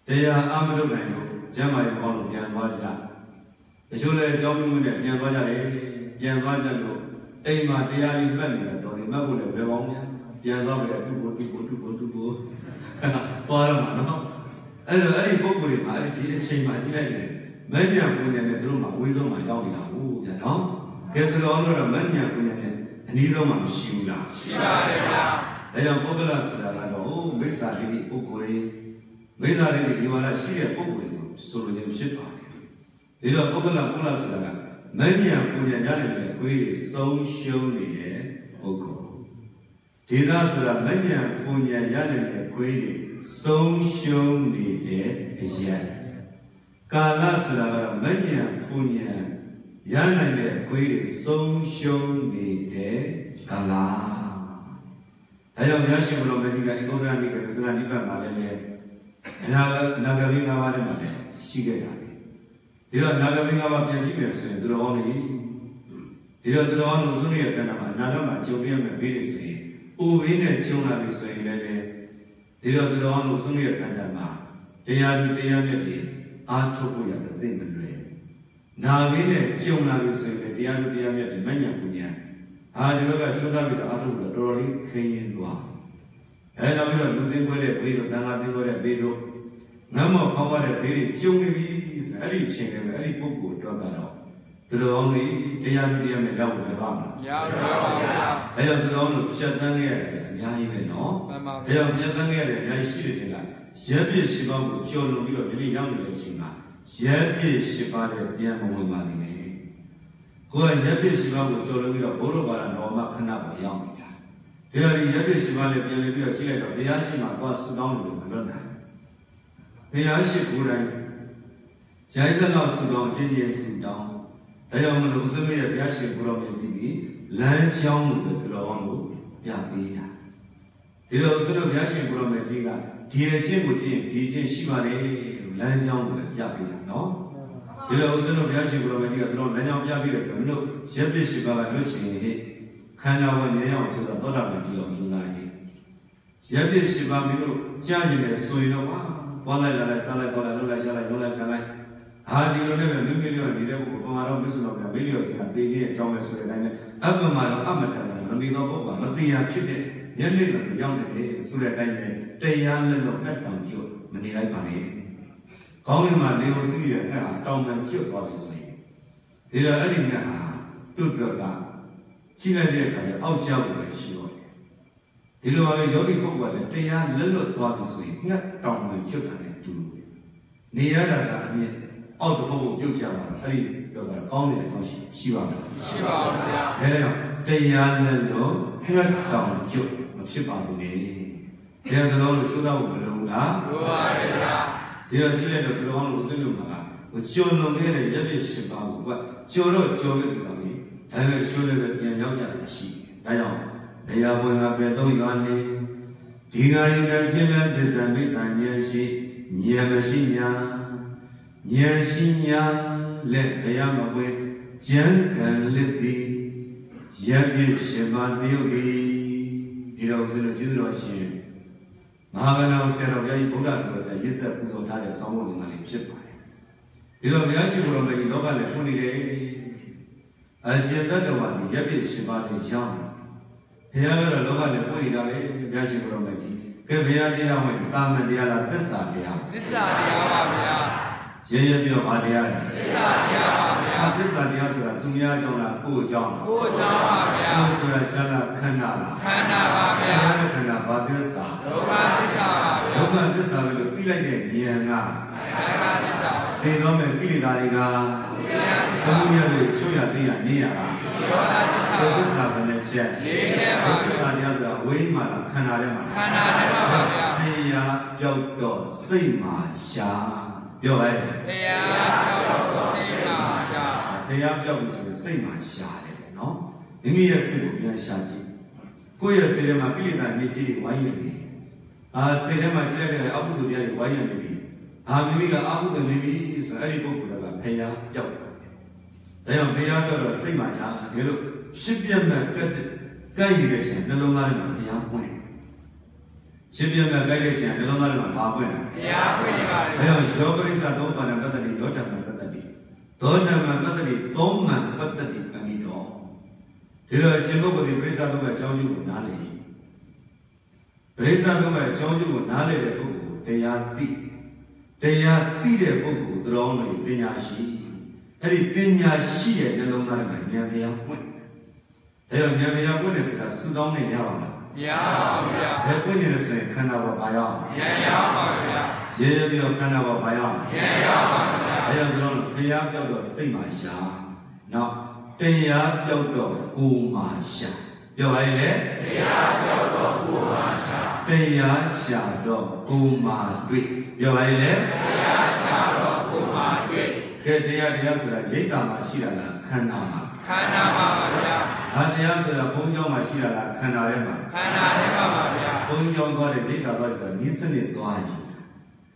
တရားအမလုပ်နိုင်လို့ကျမ်းမာရေးပေါင်းလို့ပြန်သွားကြတချို့လည်းအကြောင်းမျိုးနဲ့ပြန်သွားကြတယ်ပြန်သွားကြလို့အိမ်မှာတရားလေးမှတ်နေတာတော်တယ်မှတ်ဖို့လည်းဘယ်ပေါင်းများပြန်သွားပြီတူဖို့တူဖို့တူဖို့တူဖို့သွားရမှာနော်အဲ့တော့အဲ့ဒီပုဂ္ဂိုလ်တွေမှာအဲ့ဒီအချိန်မှာကြည့်လိုက်တယ်မဉ္ဇဉ်ပူညာနဲ့သူတို့မှာဝေးဆုံးမှာရောက်နေတာဟုတ်ဗျာနော်ကဲသူတော်တို့ကမဉ္ဇဉ်ပူညာနဲ့အနည်းဆုံးမှမရှိဘူးလားရှိပါတယ်ဗျာ ဒါကြောင့်ပုဂ္ဂလဆိုတာကတော့ဟိုမိစ္ဆာတိပုဂ္ဂိုလ်တွေမိစ္ဆာတိဒီဝါဒရှိတဲ့ပုဂ္ဂိုလ်တွေကိုဆိုလိုခြင်းဖြစ်ပါတယ်။ဒီတော့ပုဂ္ဂလပုဂ္ဂလဆိုတာကမဉ္ဇဉ်ပူညာရတဲ့ခွေးတွေဆုံးရှုံးနေတဲ့ပုဂ္ဂိုလ်။ဒေသဆိုတာမဉ္ဇဉ်ပူညာရတဲ့ခွေးတွေဆုံးရှုံးနေတဲ့အရာ။ကာလဆိုတာကတော့မဉ္ဇဉ်ပူညာရနိုင်တဲ့ခွေးတွေဆုံးရှုံးနေတဲ့ကာလ။ ဒါကြောင့်မြတ်ရှင်ဘုရားမကြီးကအင်္ဂုတ္တရနိကေသနာနိဗ္ဗာန်မှာလည်းအနာအနာဂမိငါးပါးထဲမှာလည်းရှိခဲ့တာလေဒီတော့အနာဂမိငါးပါးပြန်ကြည့်မယ်ဆိုရင်သူတော်ကောင်းတွေဒီတော့သူတော်ကောင်းတို့ဆုံးရဲ့ကဏ္ဍမှာအနာဂတ်မှာကြုံရမယ်ဘေးတွေဆိုရင်အိုဘေးနဲ့ကြုံလာပြီဆိုရင်လည်းဒီတော့သူတော်ကောင်းတို့ဆုံးရဲ့ကဏ္ဍမှာတရားသူတရားမြတ်တွေအားထုတ်ဖို့ရတယ်သိမလွယ်နာဘေးနဲ့ကြုံလာပြီဆိုရင်တရားသူတရားမြတ်တွေမညံပူညာ အာဒီလိုကကျိုးစားပြီးတော့အားထုတ်လို့တော်တော်လေးခင်းရင်သွားအဲနောက်ပြီးတော့လူသိမ်းပွဲတဲ့ဘေးတို့တန်ခါသိမ်းပွဲတဲ့ဘေးတို့ငမ်းမောက်ခေါင်းပါတဲ့ဘေးတွေကျုံနေပြီဆိုအဲ့ဒီအချိန်လေးပဲအဲ့ဒီပုဂ္ဂိုလ်အတွက်ကတော့သူတော်ကောင်းတွေတရားသူတရားမြတ်ရောက်လို့လည်းပါမလားမရပါဘူးဗျာအဲကြောင့်သူတော်တို့ဖြတ်တန်းခဲ့ရတယ်အများကြီးပဲနော်မှန်ပါအဲဗျာကြောင့်ဖြတ်တန်းခဲ့ရတယ်အများကြီးရှိတယ်တင်လားရက်ပြည့်ရှိပါကိုကြော်လွန်ပြီးတော့ဒီနေ့ရောက်နေတဲ့အချိန်မှာရက်ပြည့်ရှိပါတဲ့ပြန်မဝင်ပါလိမ့်မယ် ကိုယ်ကရက်ပြည့်ရှိပါကိုကြော်လွန်ပြီးတော့ဘုရောဘာလာတော်မှာခဏပေါ်ရောက်နေတာဒီဟာဒီရက်ပြည့်ရှိပါနဲ့ပြန်လည်ပြီးတော့ချိန်လိုက်တော့ဘုရားရှိမှသွားဆူတောင်းလို့မလွတ်နိုင်ဘုရားရှိကိုယ်တိုင်ဇိုင်းတဲ့လောက်ဆူတောင်းခြင်းချင်းဆူတောင်းဒါကြောင့်မလို့ဦးစမေရဲ့ဘုရားရှိကိုယ်တော်မြတ်ကြီးဒီလမ်းကြောင်းလို့ပဲသူတော်အောင်လို့ပြပေးတာဒီလိုဦးစမေဘုရားရှင်ကိုယ်တော်မြတ်ကြီးကဒီအချင်းကိုချင်းဒီအချင်းရှိပါလေလို့လမ်းကြောင်းလို့ပဲပြပေးတာနော် ဒီလိုဦးစမေဘုရားရှင်ကိုယ်တော်မြတ်ကြီးကသူတော်လမ်းကြောင်းပြပေးတယ်ဆိုတော့မင်းတို့ရက်ပြည့်ရှိပါကလွတ်ရှင်ဟဲ့ခန္ဓာဝင်နေအောင်ကျိုးတော့သောတာပန်တည်အောင်ကျိုးစားရင်ရက်ပြည့်ရှိပါမင်းတို့ကြားကြည့်တယ်ဆိုရင်တော့ဟာသွားလိုက်လာလိုက်စားလိုက်သွားလိုက်လှုပ်လိုက်ရှားလိုက်ရုံးလိုက်ခံလိုက်ဟာဒီလိုနဲ့ပဲမိမိလျော့နေတဲ့ပုဂ္ဂိုလ်ပမာတော့မစ္စလို့ပြမိလျော့စရာပေးခြင်းအကြောင်းပဲဆိုတဲ့အတိုင်းပဲအပ္ပမတော့အမတန်မမီတော့ပုဂ္ဂိုလ်ကမတရားဖြစ်တဲ့မျက်နှာကရောက်နေတယ်ဆိုတဲ့အတိုင်းပဲတရားလက်လို့အတောင်ကျွတ်မနေလိုက်ပါနဲ့။ ကောင်းရင်မှလေဝစီရဲ့အဲ့ဟာတောင်မှကျွတ်သွားပြီဆိုရင်ဒီတော့အဲ့ဒီမြတ်ဟာသူ့အတွက်ကကြီးလိုက်တဲ့အခါကျအောက်ကျောက်ကိုပဲရှိတော့တယ်။ဒီလိုပါပဲယောဂီပုဂ္ဂိုလ်ကလည်းတရားလက်လွတ်သွားပြီဆိုရင်ငှက်တောင်မှကျွတ်တာနဲ့တူတယ်။နေရတာကအမြင့်အောက်တစ်ဖက်ကိုပြုတ်ချပါတော့အဲ့ဒီပြောတာကောင်းတဲ့အကြောင်းရှိရှိပါမလားရှိပါဘူးဗျာ။ဒါကြောင့်တရားနဲ့တော့ငှက်တောင်ကျွတ်မဖြစ်ပါစေနဲ့။တရားတော်လို့ကျိုးသားဖို့မလိုဘူးလားလိုပါတယ်ဗျာ။ ဒီတော့ရှိလိုက်တော့တော်လို့စဉ်းလို့မှာကကျော်လွန်ခဲ့တဲ့ရက်ပြည့်ရှင်ပါဘူးကကျော်တော့ကျော်ခဲ့ပြီတော့ပြီ။ဒါပေမဲ့ရှိုးလည်းပဲပြန်ရောက်ကြတာရှိတယ်။ဒါကြောင့်တရားပွင့်ကပဲသုံးရွာနေဒီကယုံနဲ့ဖြစ်မဲ့ပစ္စံမိစ္ဆာဉာဏ်ရှိဉာဏ်မရှိညာဉာဏ်ရှိညာလက်တရားမပွင့်ဉာဏ်ကံလက်သည်ရက်ပြည့်ရှင်ပါတယုတ်ဒီဒီတော့ဆိုလို့ကျေးဇူးတော်ရှင် မဟာကဏဆရာတော်ဘုရားကြီးဗုဒ္ဓတော်ကြာရစ်ဆက်ပူဇော်ထားတဲ့ဆောင်းပုံတွေမှလည်းဖြစ်ပါတယ်ဒီတော့ဘုရားရှင်ဘုရားမကြီးလောကလည်းဖွင့်နေတယ်အရှင်တတ္တဝါဒီရက်ပြည့်ရှင်ပါတဲ့ရောင်းဘုရားကတော့လောကလည်းဖွင့်နေတာပဲဘုရားရှင်ဘုရားမကြီးကဲဘုရားတရားဝင်တာမန်တရားလားသစ္စာတရားသစ္စာတရားပါဗျာဇရဲရဲပြောပါတရားလဲသစ္စာတရားပါဗျာအာသစ္စာတရားဆိုတာသူများကြောင့်လားကိုယ့်အကြောင်းလားကိုယ်ကြောင့်ပါဗျာကိုယ်ဆိုတာဆန္ဒခန္ဓာလားခန္ဓာပါဗျာတရားနဲ့ခန္ဓာဘာသစ္စာ ဒုက္ခသစ္စာပါဗျာဒုက္ခသစ္စာပဲလို့သိလိုက်တဲ့ဉာဏ်ကခန္ဓာသစ္စာသိတော့မဲ့ကိလေသာတွေကသမုဒယတွေချုပ်ရသိရနည်းရတာယောဂသစ္စာဒီသစ္စာဘယ်နဲ့ချက်လေးနဲ့ပါဒီသစ္ဗျာစာတရားဆိုတာဝိမာလာခန္ဓာထဲမှာခန္ဓာနဲ့ပါဗျာတရားပြောက်တော့စိတ်မှာရှာပြောရဲတရားတော်တော်သိတာရှာတရားပြောက်ပြီဆိုရင်စိတ်မှာရှာတယ်ပဲနော်မိမိရဲ့စိတ်ကိုပြန်ရှာကြည့်ကိုယ့်ရဲ့စိတ်ထဲမှာကိလေသာမြစ်ကြီးတွေဝိုင်းရနေတယ် အာစိတ်ထဲမှာရှိတဲ့အကုသိုလ်တရားတွေဝိုင်းရနေပြီအာမိမိကအကုသိုလ်နေပြီဆိုတော့အဲ့ဒီပုဂ္ဂိုလ်ကဖျားပြောက်တယ်ဒါကြောင့်ဖျားပြောက်တော့စိတ်မှာရှာတယ်လို့ရှစ်ပြတ်မဲ့ကတ်ကဲ့ရတဲ့ချိန်နှလုံးသားထဲမှာဖျားပွင့်ရှင်းပြမဲ့ကြိုက်တဲ့ရှင်နှလုံးသားထဲမှာပါပွင့်တာတရားဖွင့်နေပါလေအဲတော့ယောဂရိစ္ဆသုံးပါဏပတ္တိယောဓမ္မပတ္တိသောဓမ္မပတ္တိသုံးမှန်ပတ္တိပဏိတော်ဒီလိုရှင်ပုဂ္ဂိုလ်ဒီပရိစ္ဆသုံးပါအကြောင်းကျိုးကိုနားလည် ပရိစ္ဆသုံးပါအကြောင်းကျိုးကိုနားလည်တဲ့ပုဂ္ဂိုလ်တရားသိတရားသိတဲ့ပုဂ္ဂိုလ်သတော်တွေပညာရှိအဲ့ဒီပညာရှိတဲ့နှလုံးသားထဲမှာဉာဏ်တရားပွင့်အဲတော့ဉာဏ်တရားပွင့်တယ်ဆိုတာသုတောင်းနဲ့ရပါမှာမရပါဘူးဗျာဘယ်ပွင့်နေလဲဆိုရင်ခန္ဓာပေါ်ပါရအောင်ဉာဏ်ရပါဗျာရေရပြီးတော့ခန္ဓာပေါ်ပါရအောင်ဉာဏ်ရပါဗျာအဲကြောင့်ကျွန်တော်တို့ဘုရားပြောက်တော့စိတ်မှာရှာနောက်တရားပြောက်တော့ကိုယ်မှာရှာ ပြောပါရဲ့လေတရားတော်တော်ကိုယ်ပါရှာတရားရှာတော့ကိုယ်မှာတွေ့ပြောပါရဲ့လေတရားရှာတော့ကိုယ်မှာတွေ့ကဲတရားတရားဆိုတာရိတ်တာမှာရှိတာလားခန္ဓာမှာခန္ဓာပါဗျာဟာတရားဆိုတာဘုံကြောင့်မှာရှိတာလားခန္ဓာထဲမှာခန္ဓာနဲ့ပါဗျာဘုံကြောင့်သွားတဲ့ရိတ်တာသွားတယ်ဆိုတာနိစ္စနစ်သွားရင်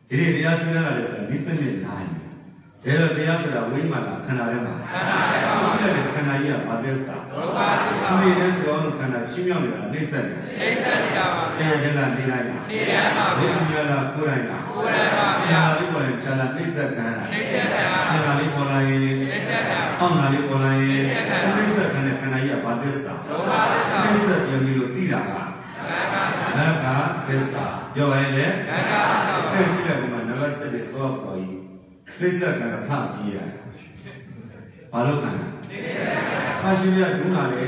ဒီနေ့တရားစဉ်းစားရတယ်ဆိုတာနိစ္စနစ်နိုင်တယ် ဒါတော့တရားဆိုတာဝိမာလာခန္ဓာထဲမှာခန္ဓာနဲ့ပါရှိတဲ့ခန္ဓာကြီးကဘာသစ္စာဒုက္ခသစ္စာအနေနဲ့ကြောင်းခန္ဓာရှင်းမြောက်နေတာနှိစ္စတယ်အိစ္ဆနေတာပါ။အဲဗျာဒါကနေလိုက်တာနေရပါ။ဘုဗျာရားမြတ်လားကိုယ်တိုင်လားကိုယ်လည်းပါ။ဗျာညာလေးပေါ်ရင်ဆန္ဒနှိစ္စခံတာအိစ္ဆတာ။ဆန္ဒလေးပေါ်လာရင်အိစ္ဆတာအောက်နာလေးပေါ်လာရင်နှိစ္စခံနှိစ္စခံတဲ့ခန္ဓာကြီးကဘာသစ္စာဒုက္ခသစ္စာ။နှိစ္စပြန်ပြီးလို့သိတာကလက္ခဏာလက္ခသစ္စာ။ပြောရရင်လေလက္ခဏာဆက်ကြည့်လိုက်ဒီမှာနံပါတ်7ရဲ့သောက်ပေါ်ကြီး နှိစ္စခံတာဖပြေးရတယ်။ဘာလို့ခံလဲ။ပါရှင်ရဒုနာလေ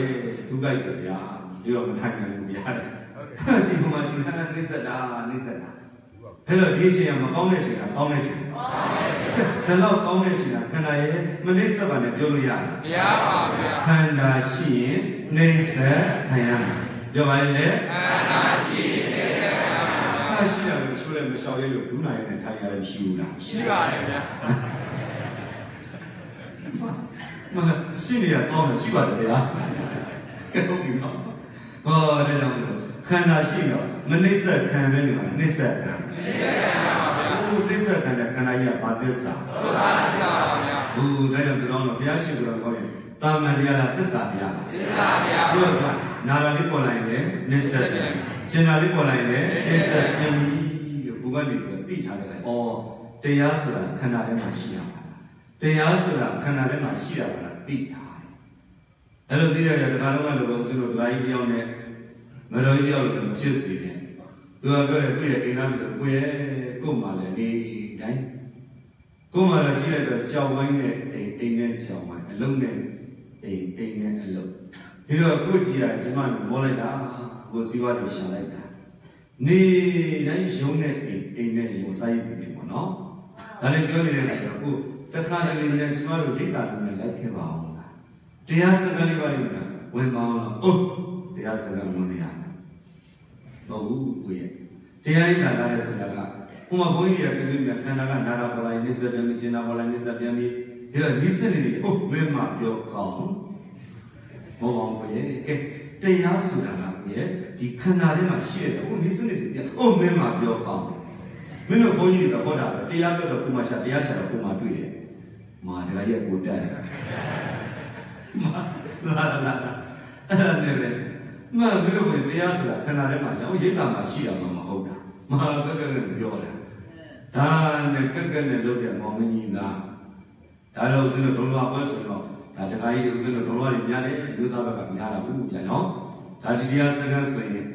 ဒုက္ခိတ်ဗျာ။ဒီတော့မထိုင်နိုင်ဘူးဗျာတဲ့။ကြည့်မှကြည့်တာနှိစ္စတာနှိစ္စတာ။အဲ့တော့ဒီအချိန်ကမကောင်းတဲ့ချိန်ကကောင်းတဲ့ချိန်။ဒါတော့ကောင်းတဲ့ချိန်ကခန္ဓာရဲ့မနှိစ္စပါနဲ့ပြောလို့ရတယ်မရပါဗျာ။ခန္ဓာရှိရင်နှိစ္စခံရမှာ။ပြောပါရင်လေခန္ဓာရှိအိစ္ဆတာ။အားရှိတာလည်း ဆိုလည်းမလျှောက်ရဲလို့ဒုနာရဲ့နဲ့ထိုင်ရတယ်ရှိဘူးလားရှိပါတယ်ဗျာမရှိနေရတော့မရှိပါတယ်ဗျာကဲဟုတ်ပြီနော်ဟောဒါကြောင့်ခန္ဓာရှိတော့မနှိစ္စခံပဲနေမှာနှိစ္စခံအိစ္ဆတာပါဗျာဟိုနှိစ္စခံတဲ့ခန္ဓာကြီးကဘာသစ္စာဒုက္ခသစ္စာပါဗျာဟိုဒါကြောင့်ကျွန်တော်တို့ဘုရားရှိခိုးတော့ခေါ်ရင်တာမန်တရားလားသစ္စာတရားလားသစ္စာဗျာဒီတော့ကနာလာလေးပေါ်လာရင်လည်းနှိစ္စခံရှင်နာလေးပေါ်လာရင်လည်းနှိစ္စပြန်ပြီး လို့ဘုရားနေပြီးသိထားတယ်ဩတရားဆိုတာခန္ဓာထဲမှာရှိရမှာတရားဆိုတာခန္ဓာထဲမှာရှိရမှာသိထားတယ်အဲ့လိုသိရရတဲ့ခါလုံးကလည်းဘုရားတို့ဒကာကြီးတယောက်နဲ့မတော်ကြီးတယောက်လည်းမဖြစ်စေနဲ့သူကပြောတယ်သူ့ရဲ့အိမ်သားမျိုးကိုယ်ရဲ့ကိုယ်မှလည်းနေတိုင်းကိုယ်မှလည်းရှိလိုက်တော့ကြောက်ဝိုင်းနဲ့အိမ်အိမ်နဲ့ကြောက်ဝိုင်းအလုံးနဲ့အိမ်အိမ်နဲ့အလုံးဒီတော့ကိုယ်ကြည့်ရကျမတို့မောလိုက်တာကိုယ်စီဝါတွေရှာလိုက်တာ နေတိုင်းရုံနဲ့အိမ်အိမ်နဲ့ရုံဆိုင်ပြီပေါ့နော်ဒါလည်းပြောနေတဲ့အခါကျတော့ကိုယ်တစ်ခါတလေနဲ့ကျမတို့ရိတ်တာလည်းလိုက်ခဲ့ပါအောင်တရားစကားလေးပါလိမ့်မယ်ဝင်ပေါင်းတော့အိုးတရားစကားဝင်နေရမဟုတ်ဘူးကိုရဲ့တရားရည်နာလာတဲ့စကားကဥမာဘုန်းကြီးတွေကပြပြခန္ဓာကနာတာပေါ်လာရင်နိစ္စပြန်ပြီးကျင်နာပေါ်လာနိစ္စပြန်ပြီးဒီကနိစ္စနေနေအိုးမင်းမပြောကောင်းမဟုတ်ပါဘူးကိုရဲ့ကဲတရားဆိုတာကကို ရဲ့ဒီခန္ဓာထဲမှာရှိတဲ့အိုးနိစ္စနေတယ်အိုးမင်းမပြောကောင်းမင်းတို့ဘုန်းကြီးတွေကဟောတာပဲတရားပြောတော့ကိုမရှာတရားရှာတော့ကိုမတွေ့တယ်မာတရားရဲ့ကိုတက်တယ်လာလာလာအဲ့ဒါနဲ့ပဲမဘယ်လိုပဲတရားဆိုတာခန္ဓာထဲမှာရှာဟိုရိတ်တာမှာရှိတာမှမဟုတ်တာမဟာကက်ကက်ပြောတယ်ဒါနဲ့ကက်ကက်နဲ့လုပ်တဲ့မောင်မင်းကြီးကဒါတော့ဦးဇင်းတို့ဘုရားပွဲဆိုတော့ဒါတခါကြီးဦးဇင်းတို့ဘုရားတွေများတယ်လူသားဘက်ကများတာဘူးပြန်နော် ဒါဒီတရားစကားဆိုရင်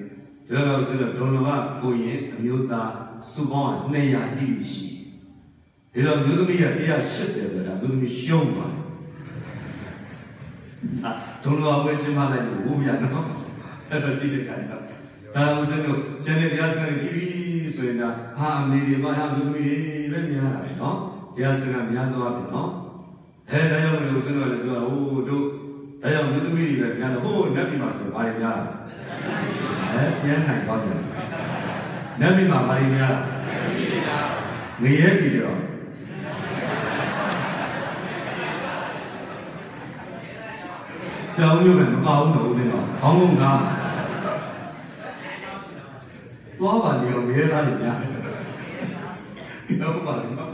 ဒါတော့ဦးဇင်းတို့ဘုရားကိုရင်အမျိုးသားစုပေါင်း200တိရှိဒဒီတော့မျိုးသမီးက180ဆိုတာမျိုးသမီးရှုံးပါအာဒုံလောဝဲချင်းမလိုက်လို့ဘူးဗျာနော်အဲ့တော့ကြည့်တဲ့ခါကျတော့ဒါဦးစင်းတို့ကျန်တဲ့တရားစကားတွေကြည့်ပြီးဆိုရင်ဒါဟာအမေတွေမဟာမျိုးသမီးတွေပဲများတာပဲနော်တရားစကားများသွားပြီနော်အဲဒါကြောင့်မလို့ဦးစင်းတို့လည်းပြောဟိုတို့ ဒါကြောင့်မျိုးသမီးတွေပဲများတော့ဟိုနတ်ပြည်မှာဆိုဘာတွေများတာအဲပြန်နိုင်သွားတယ်နတ်ပြည်မှာဘာတွေများတာငရဲပြည်ကြတော့ဆောင်းမျိုးပဲမပါဘူးတော့ဦးစင်းတော့ခေါင်းကုန်ကားသွားပါလေငရဲသားတွေများတော့ပါလေနော်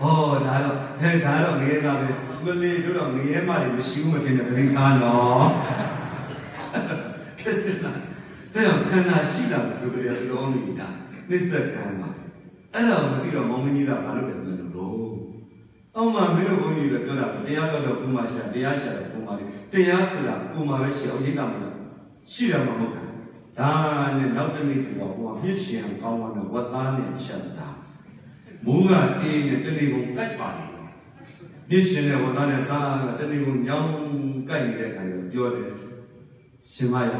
ဟောဒါတော့ဟဲ့ဒါတော့ငရဲသားပဲ မလေးတို့တော့ငရဲမတွေမရှိဘူးမထင်တဲ့ပြင်ခါနော်ကဲစလားတဲ့ခန္ဓာရှိတာဆိုကြတဲ့တော်နေတာနှိစ္စကံပါအဲ့ဒါကိုမသိတော့မောင်မင်းကြီးကဘာလို့လဲပြောလို့အောင်မမင်းတို့ဘုန်းကြီးတွေပြောတာတရားတော်တော့ဘုမာရှာတရားရှာတယ်ဘုမာတွေတရားဆိုတာဘုမာပဲရှိအောင်ရိတ်တာမလို့ရှိတာမဟုတ်ဘူးဒါနဲ့နောက်တစ်နေ့ကျတော့ဘုရားမြစ်ရှင်ကောင်းတဲ့ဝတ်သားနဲ့ချက်စားမိုးကအေးနဲ့တနေ့ကုန်ကြိုက်ပါလေ မြစ်ရှင်နဲ့ဝတ်သားနဲ့စားတနေ့ကုန်ညောင်းကြိုက်နေတဲ့ခါကျပြောတယ်ရှင်မရ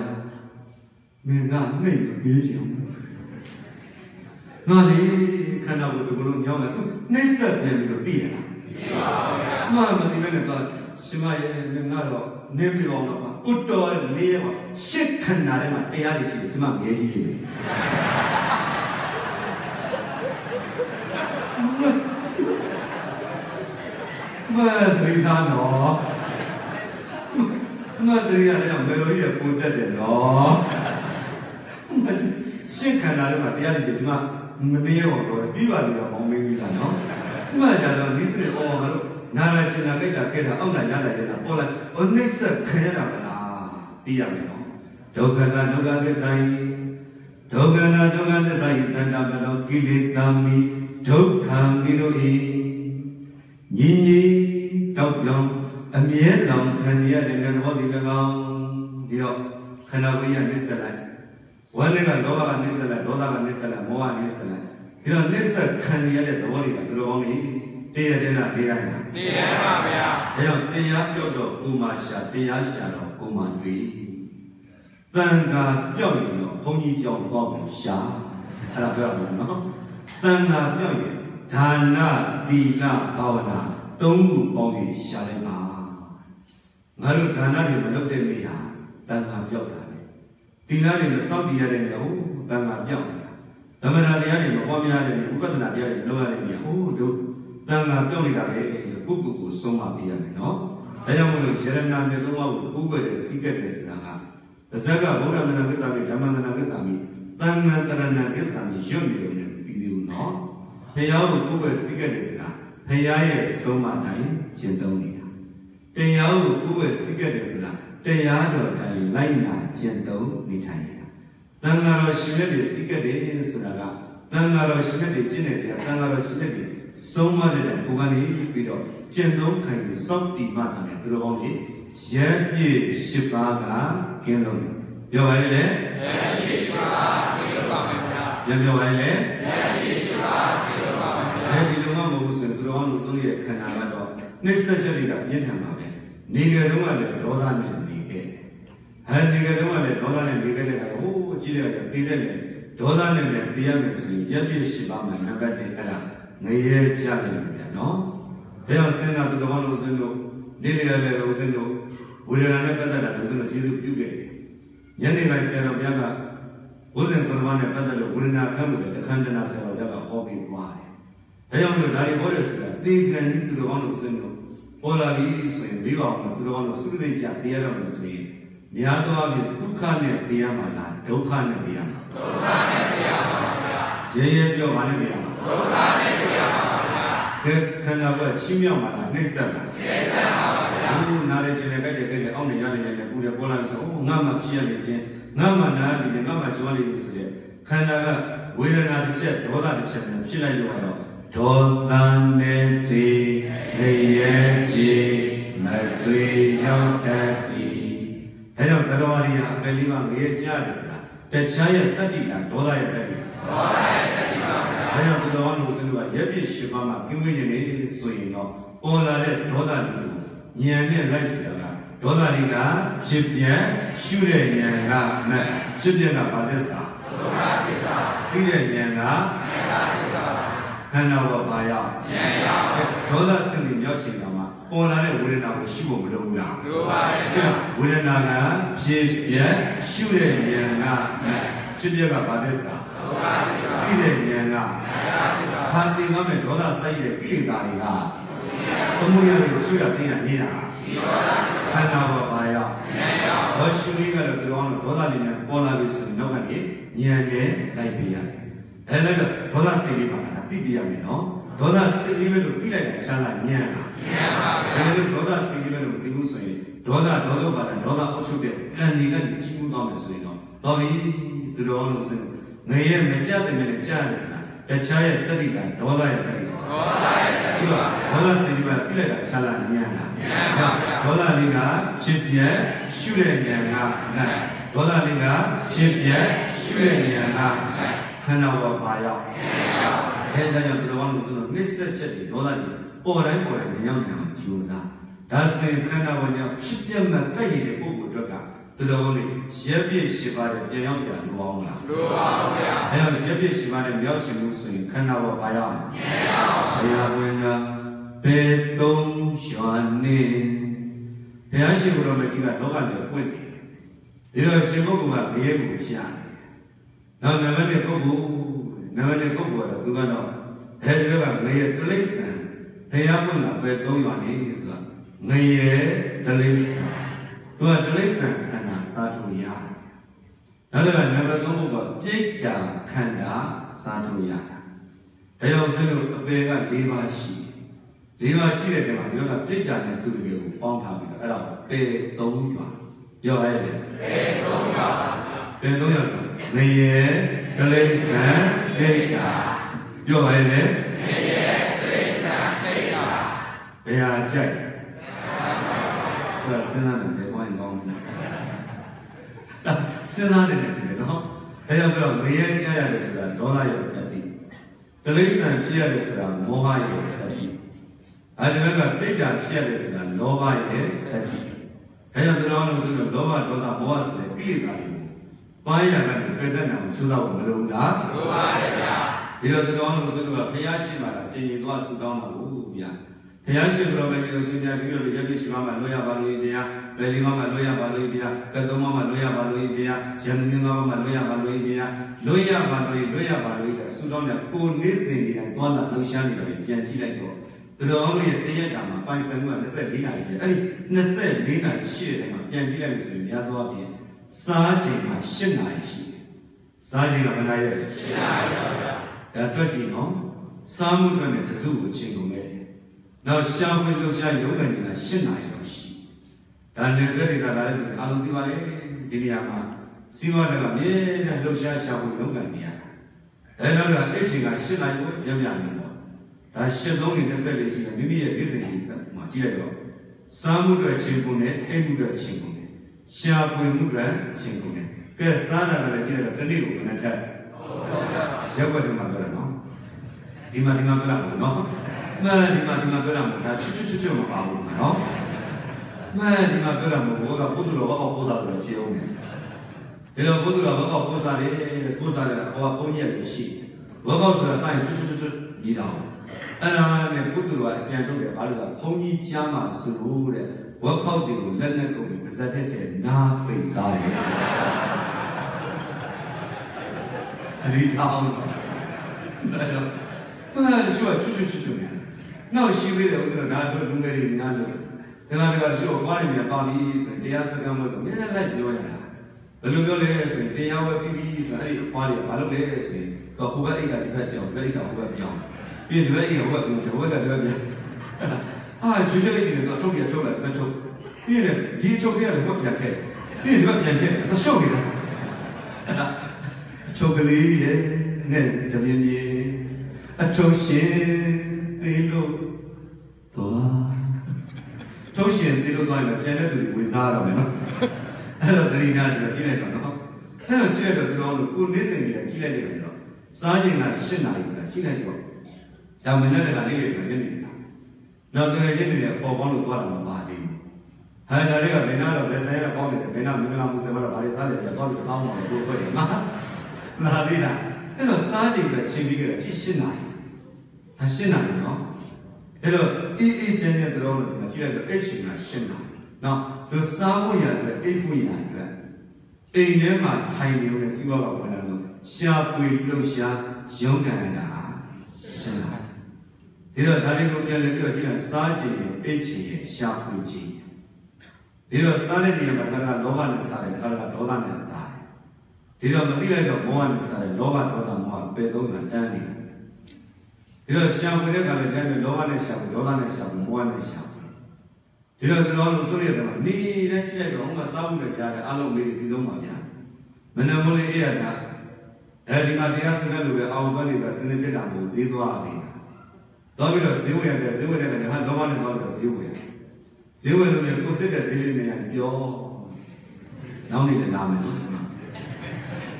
မင်းကနှိပ်ပေးချင်ငါလေခန္ဓာကိုယ်ကလေးညောင်းတယ်သူနှိမ့်ဆက်ပြန်ပြီးတော့သိရလားမှန်မသိဘဲနဲ့တော့ရှင်မရဲ့ငါတော့နေပြီးတော့တော့ဥတ္တော်နေရပါရှစ်ခန္ဓာထဲမှာတရားတွေရှိတယ်ကျွန်မငယ်ကြီးနေတယ် မသိတာနော်မသိရတယ်မေလိုကြီးကပိုတက်တယ်နော်ရှစ်ခန္ဓာထဲမှာတရားတွေရှိတယ်ကျွန်မမနေရောတော့ပြီးပါလိမ့်တော့မောင်းမင်းကြီးကနော်မှကြတော့နိစ္စနဲ့အော်ငါတို့နာလာချင်တာခိုက်တာခဲတာအောက်လာရတာရတာပေါ်လာအနိစ္စခံရတာမလားသိရမယ်နော်ဒုက္ခကဒုက္ခသစ္စာယိဒုက္ခနာဒုက္ခသစ္စာယိတဏ္ဍမနောကိလေသာမိဒုက္ခမိတို့ဤညီညီ တောက်ပြောင်းအမြဲလောင်ခံရတဲ့သဘောတည်၎င်းဒီတော့ခန္ဓာကိုယ်ရနစ္စလိုက်ဝမ်းတွေကလောဘကနစ္စလိုက်ဒေါသကနစ္စလိုက်မောဟကနစ္စလိုက်ဒီတော့နစ္စခံရတဲ့သဘောတွေကဘယ်လိုအောင်လဲတည်ရတယ်လားတရားလားနေရပါဗျာဒါကြောင့်တရားပြောတော့ကိုမှရှာတရားရှာတော့ကိုမှတွေ့တန်ခါပြောက်ရင်တော့ဘုန်းကြီးကြောင့်သွားပြီးရှာအဲ့ဒါပြောရမှာနော်တန်ခါပြောက်ရင်ဒါနသီလဘာဝနာ သုံးခုပေါင်းပြီးရှာလိုက်ပါငါတို့ဒါနတွေမလုပ်တဲ့နေရာတန်ခါပြောက်တာလေသီလတွေမစောင့်တည်ရတဲ့နေရာဟိုတန်ခါပြောက်နေတာသမဏတရားတွေမပွားများတဲ့နေရာဥပဒနာတရားတွေမလုပ်ရတဲ့နေရာဟိုတို့တန်ခါပြောက်နေတာလေကိုကိုကိုဆုံးမပေးရမယ်နော်ဒါကြောင့်မလို့ယရဏမြေသုံးပါးကိုဥပ္ပဒေစီးကက်တယ်ဆိုတာကပါဇက်ကဗုဒ္ဓန္တနာကိစ္စမိဓမ္မန္တနာကိစ္စမိသံဃာတရဏကိစ္စမိရွတ်နေတယ်ပြီးသေးဘူးနော်ဘုရားကိုဥပ္ပဒေစီးကက်တယ် ဆိုတာဘုရားရဲ့ဆုံးမတိုင်းရှင်းသုံးနေတာတရားကိုဥပ္ပဒေစီးကက်တယ်ဆိုတာတရားတော်တိုင်းလိုက်နာရှင်းသုံးနေထိုင်နေတာသံဃာတော်ရှင်မြတ်တွေစီးကက်တယ်ဆိုတာကသံဃာတော်ရှင်မြတ်တွေကျင့်တဲ့တရားသံဃာတော်ရှင်မြတ်တွေဆုံးမတဲ့ကိုကနေပြီးတော့ကျင့်သုံးခံယူစောင့်တည်မှတာနဲ့သူတော်ကောင်းကြီးရံပြည့်၈ပါးကကင်းလုံးတယ်ပြောပါရဲ့လေရန်ရှိပါပြေလို့ပါမယ်ဗျာညပြောပါရဲ့လေရန်ရှိပါပြေလို့ပါမယ်ဗျာ ကောင်းတို့ဆုံးရဲ့ခန္ဓာကတော့နှိစ္စချက်တွေကပြင်းထန်ပါပဲနေကြတုန်းကလည်းဒေါသနဲ့နေခဲ့တယ်အဲဒီကတုန်းကလည်းဒေါသနဲ့နေခဲ့တဲ့အခါဟိုးအကြီးတဲ့ကသေတဲ့လေဒေါသနဲ့လည်းသိရမယ်ဆိုရင်ရံပြည့်၈ပါးမှာနံပါတ်1အဲ့ဒါငရဲကြတယ်ဗျာနော်ဘယ်အောင်စဉ်းစားသူတော်ကောင်းတို့ဆိုရင်တို့နေနေရတယ်လို့ဆိုရင်တို့ဝေဒနာနဲ့ပတ်သက်တာလို့ဆိုရင်ကျေးဇူးပြုခဲ့တယ်ညနေပိုင်းဆရာတော်ဘုရားကဘုဇင်ပရမနဲ့ပတ်သက်လို့ဝေဒနာခံမှုတဲ့တခန္ဓနာဆရာတော်ဘုရားကဟောပြီးသွားတယ် ဒါကြောင့်မလို့ဒါတွေဟောတဲ့ဆိုတာသေခံပြီးသူတော်ကောင်းတို့ဆိုရင်တို့ပေါ်လာပြီဆိုရင်ပြီးပါအောင်သူတော်ကောင်းတို့စုသိကြတရားတော်လို့ဆိုရင်များသောအားဖြင့်ဒုက္ခနဲ့တရားမှာလားဒုက္ခနဲ့တရားမှာဒုက္ခနဲ့တရားပါဗျာရဲရဲပြောပါနဲ့တရားမှာဒုက္ခနဲ့တရားပါဗျာကဲခန္ဓာကချင်းမြောက်မှာလားနှိမ့်ဆက်လားနေဆက်ပါပါဗျာဘူးနားလေချင်းနဲ့ကြိုက်တယ်ကြိုက်တယ်အောင်းနေရတယ်လည်းပူတယ်ပေါ်လာဆိုငါမှဖြစ်ရနေချင်းငါမှနားနေငါမှကျွမ်းနေလို့ဆိုတဲ့ခန္ဓာကဝေဒနာတစ်ချက်ဒေါသတစ်ချက်နဲ့ဖြစ်လိုက်လို့ကတော့ ဒေါသနဲ့တေနေရဲ့ပြေမသွေရောက်တတ်ပြီအဲကြောင့်တရားရီဟာအပယ်လေးပါငရဲကြားတယ်ဆိုတာတခြားရဲ့တတ္တိလားဒေါသရဲ့တတ္တိလားဒေါသရဲ့တတ္တိပါဗျာဒါကြောင့်သူတော်လို့ဆိုလို့ရက်ပြည့်ရှင်ပါမှာကင်းဝေးနေနေဆိုရင်တော့ပေါ်လာတဲ့ဒေါသလေးကိုဉာဏ်နဲ့လိုက်စီတာကဒေါသလေးကဖြစ်ပြန်ရှုတဲ့ဉာဏ်ကမက်ဖြစ်ပြန်တာဘာသစ္စာဒုက္ခသစ္စာသိတဲ့ဉာဏ်ကမေတ္တာသစ္စာခ န္ဓာဝဘာရောက်ဉာဏ်ရောက်ဒေါသစိတ်ကိုမြောက်ရှင်တာမှာပေါ်လာတဲ့ဝေဒနာကိုရှုဖို့မလိုဘူးလားလိုပါတယ်ဆရာဝေဒနာကဖြစ်ပြန်ရှုတဲ့ဉာဏ်ကမက်ဖြစ်ပြန်ကဘာသစ္စာဒုက္ခသစ္စာသိတဲ့ဉာဏ်ကမေတ္တာသစ္စာဟာတင်ကားမဲ့ဒေါသစိုက်တဲ့ကိလေသာတွေကသမုဒယတွေကိုချွတ်ရသိရနေတာခန္ဓာပေါ်ပါရောက်ဉာဏ်ရောက်ဘောရှုလေးကတော့ပြောင်းတော့ဒေါသလေးနဲ့ပေါ်လာပြီဆိုရင်နောက်ကနေဉာဏ်နဲ့လိုက်ပြရတယ်အဲလည်းဒေါသစိတ်လေးပါတာ သိပြရမယ်နော်ဒေါသစိတ်လေးပဲလို့သိလိုက်တာရှားလာဉာဏ်ပါဉာဏ်ပါပဲဒါလို့ဒေါသစိတ်လေးပဲလို့မသိဘူးဆိုရင်ဒေါသဒေါသပါတာဒေါသအုပ်ချုပ်တဲ့ကံတွေကနေကြီးမှုသွားမယ်ဆိုရင်တော့တော်ပြီသူတော်လို့ဆိုရင်ငရဲမကြတဲ့နဲ့ကြားရတယ်ဆိုတာတခြားရဲ့တတိကဒေါသရဲ့တတိဒေါသရဲ့တတိဒေါသစိတ်ကသိလိုက်တာဆာလာဉာဏ်လားဉာဏ်ပါဒေါသလေးကဖြစ်ပြရှုတဲ့ဉာဏ်ကနတ်ဒေါသလေးကဖြစ်ပြရှုတဲ့ဉာဏ်ကခန္ဓာဝပါရောက်ဉာဏ်ရောက် အဲဒါကြောင့်ဘယ်လိုမှမဆိုတော့နှိစက်ချက်တွေဒေါသတွေပေါ်တိုင်းပေါ်တိုင်းမရောက်နိုင်အောင်ကြိုးစားဒါဆိုရင်ခန္ဓာဝင်ကြောင့်ဖြစ်ပြမှတိုက်နေတဲ့ပုံကိုတော့ကတတော်လေးရက်ပြည့်ရှိပါတယ်ပြန်ရောက်စရာလိုအောင်လားလိုပါဘူးဗျာအဲတော့ရက်ပြည့်ရှိပါတယ်မရောက်ရှင်လို့ဆိုရင်ခန္ဓာဘောဘာရအောင်မရအောင်ဘုရားဝင်ကဘေတုံရွာနေဘုရားရှင်ကိုယ်တော်မကြီးကလောကကြီးပွင့်တယ်ဒါတော့ရှင်ပုဂ္ဂိုလ်ကဘေးကိုရှာတယ်နောက်နံပါတ်1ပုဂ္ဂိုလ် နံပါတ်1ပုဂ္ဂိုလ်ကတော့သူကတော့အဲဒီကငရဲတလိษံဘုရားပွင့်တာပဲသုံးရွာနေဆိုတာငရဲတလိษံသူကတလိษံခန္ဓာစားထုတ်ရတယ်နောက်တစ်ခါနံပါတ်3ဘုကပြိတ္တာခန္ဓာစားထုတ်ရတာဒါကြောင့်ဆင်းလို့အပေက၄ပါးရှိတယ်၄ပါးရှိတဲ့နေရာမှာဒီကပြိတ္တာနဲ့သူတကယ်ကိုပေါင်းထားပြီးတော့အဲ့ဒါပေ3ရွာပြောရရတယ်ပေ3ရွာပေ3ရွာငရေ ဒလိဆန်ဒိတာပြောပါရဲ့လေနေရဲ့ဒလိဆန်ဒိတာဘယ်ဟာကြိုက်ဆိုတာစဉ်းစားနေတယ်ဘာရင်ကောင်းလဲစဉ်းစားနေတယ်ဒီနော်ဒါကြောင့်ကျွန်တော်မရေကြရတယ်ဆိုတာဒေါသရဲ့တတိဒလိဆန်ဖြစ်ရတယ်ဆိုတာမောဟရဲ့တတိအဲဒီဘက်ကဒိတာဖြစ်ရတယ်ဆိုတာလောဘရဲ့တတိဒါကြောင့်ကျွန်တော်တို့ဆိုတော့လောဘဒေါသမောဟဆိုတဲ့ကိလေသာတွေ ပိုင်းရကနေပြည့်တဲ့နာကိုစူးစမ်းဖို့မလိုဘူးလားလိုပါရဲ့ဗျာဒီတော့ကျွန်တော်တို့ဆိုတော့ဘုရားရှိမှလာကျင်ရင်သွားဆူတောင်းတာဘူးဗျာဘုရားရှင်ဘုရားမေကိုရှင်ပြဒီလိုရပြရှိမှလွှဲရပါလို့ဘုရားဘယ်ဒီမှမလွှဲရပါလို့ဘုရားကတုံးမှမလွှဲရပါလို့ဘုရားရန်မြင်းမှမလွှဲရပါလို့ဘုရားလွှဲရပါလို့လွှဲရပါလို့တဲ့ဆူတောင်းတဲ့ကိုနေစဉ်ဒီတိုင်းသွားလာလှူရှားနေတယ်ပြန်ကြည့်လိုက်တော့သူတော်ရဲ့တရက်တာမှာပိုင်ဆိုင်မှုက24နာရီရှိတယ်အဲ့ဒီ24နာရီရှိတဲ့မှာပြန်ကြည့်လိုက်ပြီဆိုရင်များသောအားဖြင့် စားချိန်မှာ7နာရီရှိတယ်စားချိန်ကမနာရ7နာရီပါဗျာဒါတွေ့ကြည့်နော်စားမှုအတွက်နဲ့တစုကိုချိန်ကုန်ခဲ့တယ်နောက်ရှားဝင်လှူရှားရုံးကနေက7နာရီတော့ရှိဒါနေစတွေကလာတဲ့အားလုံးဒီပါလေဒီနေရာမှာစီးပွားတွေကမြဲတဲ့လှူရှားရှားဝင်ရုံးကနေရတာအဲနောက်ကအဲ့ချိန်က7နာရီကိုပြန်ပြန်နေပေါ့ဒါ7သုံးနေ24ရှိတယ်မိမိရဲ့နေ့စဉ်ကြီးမှာကြည့်လိုက်တော့စားမှုအတွက်ချိန်ကုန်တယ်အိမ်မှုအတွက်ချိန်ကုန်တယ် ရှားဝင်မှုအတွက်ချိန်ကုန်တယ်ကဲစားတာလည်းကြည့်လိုက်တော့တစ်နေ့ကိုဘယ်နှထက်ရက်ွက်တယ်မှာပြောတယ်နော်ဒီမှာဒီမှာပြောတာနော်မှန်ဒီမှာဒီမှာပြောတာမဟုတ်ဒါချွတ်ချွတ်ချွတ်ချွတ်မပါဘူးနော်မှန်ဒီမှာပြောတာမဟုတ်ဘောကဘုသူတော်ဘောကပိုးစားတယ်ဖြစ်အောင်တယ်ဒါတော့ဘုသူတော်ဘောကပိုးစားတယ်ပိုးစားတယ်ဘောကဘုန်းကြီးရတယ်ရှိဘောကဆိုတာစိုင်းချွတ်ချွတ်ချွတ်ချွတ်ပြီးတော့အဲ့ဒါနဲ့ဘုသူတော်ကအကြံထုတ်တယ်ဘာလို့လဲဘုန်းကြီးကြားမှာဆိုလို့တဲ့ ဝက်ခောက်တွေကိုလက်နဲ့ကုန်ပြီးပါဇက်တဲ့တဲ့နားပိတ်စားတယ်အရိထောင်းအဲ့တော့ဘာလို့ချွတ်ချွတ်ချွတ်ချွတ်နေနောက်ရှိသေးတယ်ဥစ္စာဒါတော့လူငယ်တွေများလို့ဒါကတည်းကတချို့ဘာတွေများပါပြီဆိုရင်တရားစကားမလို့ဆိုမျက်နှာလိုက်ပြောရတာဘယ်လိုပြောလဲဆိုရင်တရားဝဲပြီးပြီဆိုရင်အဲ့ဒီအဖွားတွေဘာလုပ်လဲဆိုရင်တော့ဟိုဘက်အိတ်ကဒီဘက်ပြောင်းဒီဘက်အိတ်ကဟိုဘက်ပြောင်းပြီးဒီဘက်အိတ်ကဟိုဘက်ပြောင်းဒီဘက်ကဒီဘက်ပြောင်း အာကျွေးကျွေးအိတ်တွေတော့ထုတ်ပြထုတ်လိုက်မထုတ်ပြီးရင်ဒီထုတ်ခဲ့ရတယ်ဘက်ပြန်ထည့်ပြီးရင်ဒီဘက်ပြန်ထည့်တော့ရှုပ်နေတာအချုပ်ကလေးရဲ့နဲ့တမြင်မြင်အထုရှင်သေးလို့သွားထုရှင်သေးလို့သွားရင်ကျန်တဲ့သူတွေဝေစားရတော့မယ်နော်အဲ့တော့တတိနာကျတော့ကြည့်လိုက်တော့နော်အဲ့တော့ကြည့်လိုက်တော့ဒီကောင်လို့ကိုနေစဉ်ကြီးလည်းကြည့်လိုက်တယ်နော်စားရင်က8နာရီဆိုတာချိလိုက်တော့ဒါမနေ့တကလေးတွေကညနေ နေတာနောက်တကယ်ချင်းတွေပေါ်ပေါင်းလို့သွားတာမပါသေးဘူးဟာဒါတွေကဘယ်နာတော့ဘယ်ဆိုင်ရကောင်းနေတယ်ဘယ်နာမင်္ဂလာမှုဆယ်မတော့ဗာလေစားတယ်ကြောက်လို့စောင်းမှာလို့ပြောတယ်မှာလာသေးတာအဲ့တော့စားချိန်ပဲချိန်ပြီးကြတယ်ချိ8နာရီဒါ8နာရီနော်အဲ့တော့အေးအေးချမ်းချမ်းတော့ဒီမှာကြည့်လိုက်တော့အဲ့ချိန်က8နာရီနော်လူစားဖို့ရအတွက်အိတ်ဖို့ရအတွက်အိမ်ထဲမှာထိုင်နေလို့စီးပွားကဝင်လာလို့ရှာဖွေလှုပ်ရှားရုန်းကန်တာရှင်းလား ဒီတော့ဒါလေးကိုပြန်လည်ပြီးတော့ကြည့်လိုက်စားခြင်းရဲ့အိတ်ခြင်းရဲ့ရှာဖွေခြင်းဒီတော့စားတဲ့နေရာမှာခါကလောဘနဲ့စားတယ်ခါကဒေါသနဲ့စားတယ်ဒီတော့မသိလိုက်တော့မောဟနဲ့စားတယ်လောဘဒေါသမောဟပယ်သုံးတာတန်းနေတယ်ဒီတော့ရှာဖွေတဲ့ခါလည်းတန်းတယ်လောဘနဲ့ရှာဖွေဒေါသနဲ့ရှာဖွေမောဟနဲ့ရှာဖွေဒီတော့ကျွန်တော်တို့ဆိုရတယ်မှာနေတဲ့ချိလိုက်တော့ဟိုမှာစားဖို့လည်းရှားတယ်အလုံးမေးဒီဆုံးပါဗျာမနမလေးအေးရတာအဲဒီမှာတရားစကားလိုပဲအောင်စွမ်းနေတာစနေပြတာကိုဈေးသွားနေတာ တော့ပြီးတော့ဈေးဝင်ရတယ်ဈေးဝင်တဲ့ကဟာလောဘနဲ့တော့ပြီးတော့ဈေးဝင်တယ်ဈေးဝင်လို့လည်းကိုစစ်တဲ့ဈေးလေးနဲ့ပြောနောက်နေ့လည်းလာမယ်လို့ကျွန်တော်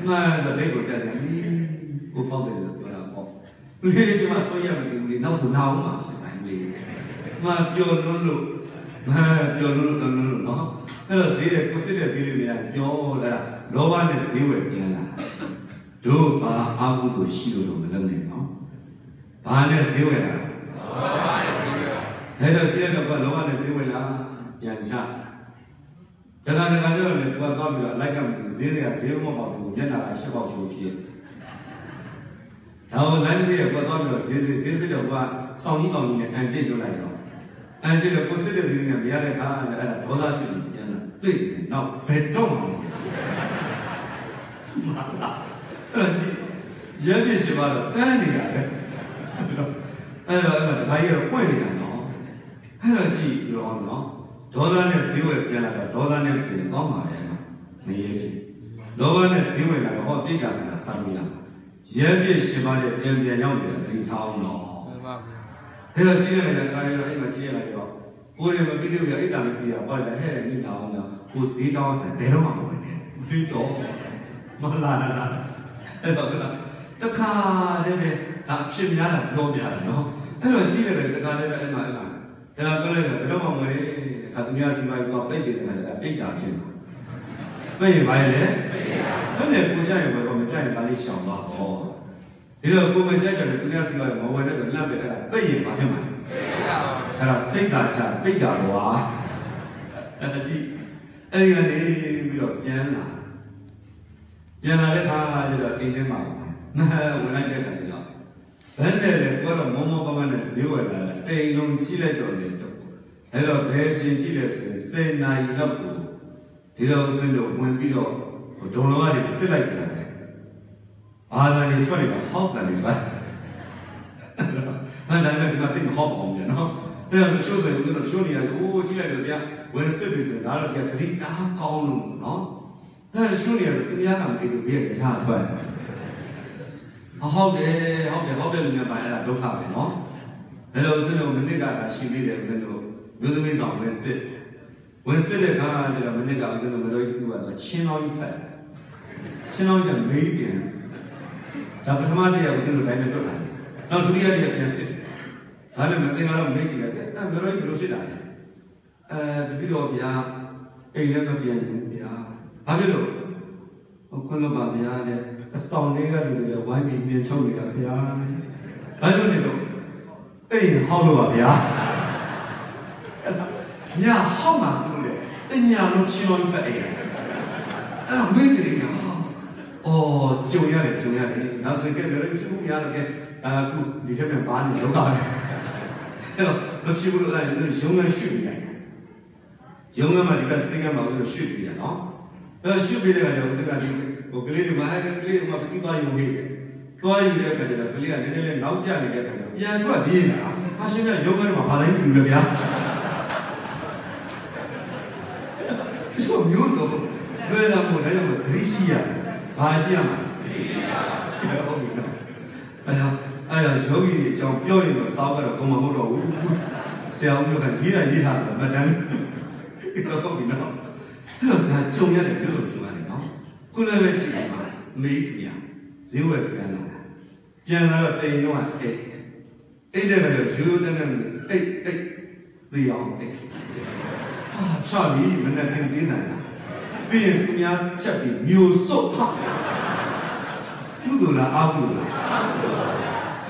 မှန်တော့လက်ကိုတက်တယ်ကိုဖောက်တယ်လို့ပြောတာပေါ့သူလေးကျွန်မဆိုရမယ်ဒီလိုနောက်ဆိုနောက်မှရှင်းဆိုင်လေးမှပျော်လွန်းလို့မှပျော်လွန်းလို့လွန်းလို့နော်အဲ့တော့ဈေးတဲ့ကိုစစ်တဲ့ဈေးလေးတွေကပြောလာလောဘနဲ့ဈေးဝယ်ပြန်လာတို့ဘာအာဟုတို့ရှိလို့တော့မလုပ်နဲ့နော်ဘာ နဲ့ဈေးဝယ်လာလောဘနဲ့ဈေးဝယ်အဲ့တော့ရှိတဲ့တော့လောဘနဲ့ဈေးဝယ်လာပြန်ချတခါတခါကျတော့လေသူကသွားပြီးတော့လိုက်ကမတူဈေးတွေကဈေးမပေါက်ဘူးမျက်နှာကရှက်ပေါက်ချိုးဖြစ်ဒါကိုလိုက်ပြီးတော့သွားပြီးတော့ဈေးဈေးဈေးစစ်တော့ကစောင်းကြီးအောင်ကြီးနဲ့အန်ကျစ်လွတ်လိုက်တော့အန်ကျစ်ကကိုစစ်တဲ့ဈေးနဲ့မရတဲ့ခါအဲ့ဒါဒေါသဖြစ်ပြီးပြန်လာသိနောက်ဘယ်တော့မှမလာအဲ့ဒါကြီးရဲပြစ်ရှိပါတော့တန်းနေတာပဲ အဲ့တော့အဲ့တော့ဒီဘာကြီးကတော့ပွင့်နေတာနော်အဲ့တော့ကြည့်ပြောအောင်နော်ဒေါသနဲ့ဈေးဝယ်ပြန်လာတော့ဒေါသနဲ့ပြင်ကောင်းပါလေမရေပြီလောဘနဲ့ဈေးဝယ်လာတော့ဟောပြိတ္တာကစမ်းလို့ရရဲပြစ်ရှိပါတဲ့ပြန်ပြန်ရောက်နေတဲ့သတိထားအောင်နော်မှန်ပါဗျာအဲ့တော့ကြီးရတယ်ကာရတော့အဲ့မှာကြီးရလိုက်တော့ကိုယ်ရမပြီးလို့ရအိတ်တာမစီရပါလေဟဲ့မိလာအောင်တော့ကိုစေးတောင်းဆိုင်ဘယ်တော့မှမဝင်နဲ့ပြီးတော့မလာလာလာအဲ့တော့ကတခါတည်းပဲ ဒါအဖြစ်များတာပြောပြတာနော်အဲ့တော့ကြီးရတယ်တခါတည်းပဲအဲ့မှာအဲ့မှာဒါပြောလိုက်တော့ဘယ်တော့မှမဝင်နဲ့ခါသူများစီမကြီးကပိတ်တယ်ခါကျတော့ပိတ်တာဖြစ်မှာပိတ်ရင်ပါလေပိတ်တာဘယ်နဲ့ကိုကြရင်ဘယ်တော့မကြရင်ဒါလေးရှောင်သွားပေါ့ဒီတော့ကိုမကြိုက်တယ်သူများစီကမဝင်တဲ့ဆိုလှမ်းပြအဲ့ဒါပိတ်ရင်ဘာဖြစ်မှာလဲအဲ့ဒါစိတ်သာချပိတ်တာကွာအဲ့ဒါကြည့်အဲ့ဒီကနေပြီးတော့ပြန်လာပြန်လာတဲ့ခါကျတော့အိမ်ထဲမှာဝင်လိုက်တဲ့ခါကျတော့ ဘယ်နဲ့လဲကိုတော့မောမောပပနဲ့ဈေးဝယ်လာတာတိမ်လုံးကြည့်လိုက်တော့လေတော့အဲ့တော့ဘယ်ချင်းကြည့်လဲဆိုရင်စေနာရီလောက်ကိုဒီလိုဆင်းတော့ဝင်ပြီးတော့ဒုံလောကတွေစစ်လိုက်တယ်ဘာသာနေထွက်နေတာဟောက်တယ်လေပါအဲ့ဒါလည်းဒီမှာတိတ်မဟောက်ပါဘူးပြန်နော်အဲ့ဒါမရှိုးဆိုရင်ကျွန်တော်ရှိုးနေရတယ်အိုးကြည့်လိုက်တော့ဗျာဝင်စစ်ပြီဆိုရင်ဒါတော့ဗျာသတိတားကောင်းလို့နော်အဲ့ဒါရှိုးနေရတယ်သူများကမသိဘူးဘယ်ရထားထွက် ဟုတ်တယ်ဟုတ်တယ်ဟုတ်တယ်လူများပါအဲ့ဒါဒုက္ခပဲနော်ဘယ်လိုစလို့မနစ်ကတာရှိသေးတယ်ဦးဇင်းတို့မျိုးသမီးဆောင်ဝင်စစ်ဝင်စစ်တဲ့ခါကျတော့မနစ်ကဦးဇင်းတို့မလို့ပြုတော့ချင်းတော်ကြီးဖတ်ချင်းတော်ကြီးမေးပြန်ဒါပထမတရားဦးဇင်းတို့တိုင်းနဲ့တွက်တာနောက်ဒုတိယတရားပြန်စစ်ဒါနဲ့မသိငါတော့မေးကြည့်လိုက်တယ်အဲ့မလို့ဘယ်လိုဖြစ်တာလဲအဲတပိတော့ဗျာအိမ်လည်းမပြန်ဘူးဗျာဘာဖြစ်လို့ခွန်းလို့ပါဗျာတဲ့ အဆောင်လေးကလူတွေလည်းဝိုင်းပြီးပြင်ထုတ်နေတာခင်ဗျာဘာလို့နေတော့အိမ်ဟောက်လို့ပါဗျာညာဟောက်မှာဆိုလို့လေတညာလုံးချင်းလုံးဖက်အိမ်အဲ့ဒါမင်းကလေးကအော်ကြုံရတယ်ကြုံရတယ်နောက်ဆိုရင်ကဲဘယ်လိုဖြစ်မှုများတော့ကဲအခုဒီထက်ပြန်ပါနေလောကအဲ့တော့မဖြစ်ဘူးလို့အဲ့ဒါရုံငန်းရွှေ့ပြီးလိုက်ရုံငန်းမှာဒီကစိတ်ကမှာလို့ရွှေ့ပြီးတယ်နော်အဲ့ရွှေ့ပြီးတဲ့အခါကျတော့စိတ်ကဒီ ဟိုကလေးတွေမှာဟဲ့ကလေးတွေမှာပစီသွားယူနေတယ်သွားယူတဲ့အခါကျတော့ကလေးကနည်းနည်းလေးနောက်ကျနေတဲ့အခါကျတော့ပြန်ထွက်ပြေးလာဟာရှင်ကရုံငန်းမှာဘာလဲမသိဘူးလေဗျာဆိုမျိုးတော့ဘယ်လာမို့လဲရောသတိရှိရဘာရှိရမှာသတိရှိရဟုတ်ပြီနော်အဲ့တော့အဲ့တော့ယောဂီတွေအကြောင်းပြောရင်တော့စောင်းကတော့ဘုံမဟုတ်တော့ဘူးဆရာဦးကရေးတာရေးထားတယ်မတန်းဟုတ်ပြီနော်အဲ့တော့ဒါကြုံရတယ်ပြောလို့ကြုံရတယ်နော် ခုလည်းပဲကြည့်ပါမေးခင်ဗျာဈေးဝယ်ပြန်လာတာပြန်လာတော့တိမ်တော့အိတ်အိတ်တဲ့ကလေးရိုးတဲ့နဲ့အိတ်အိတ်သိအောင်အိတ်ဟာချာပြီမနဲ့ခင်ပြင်းနေတာပြီးရင်သူများချက်ပြီးမျိုးစုတ်ဟာကုသိုလ်လားအကုသိုလ်လား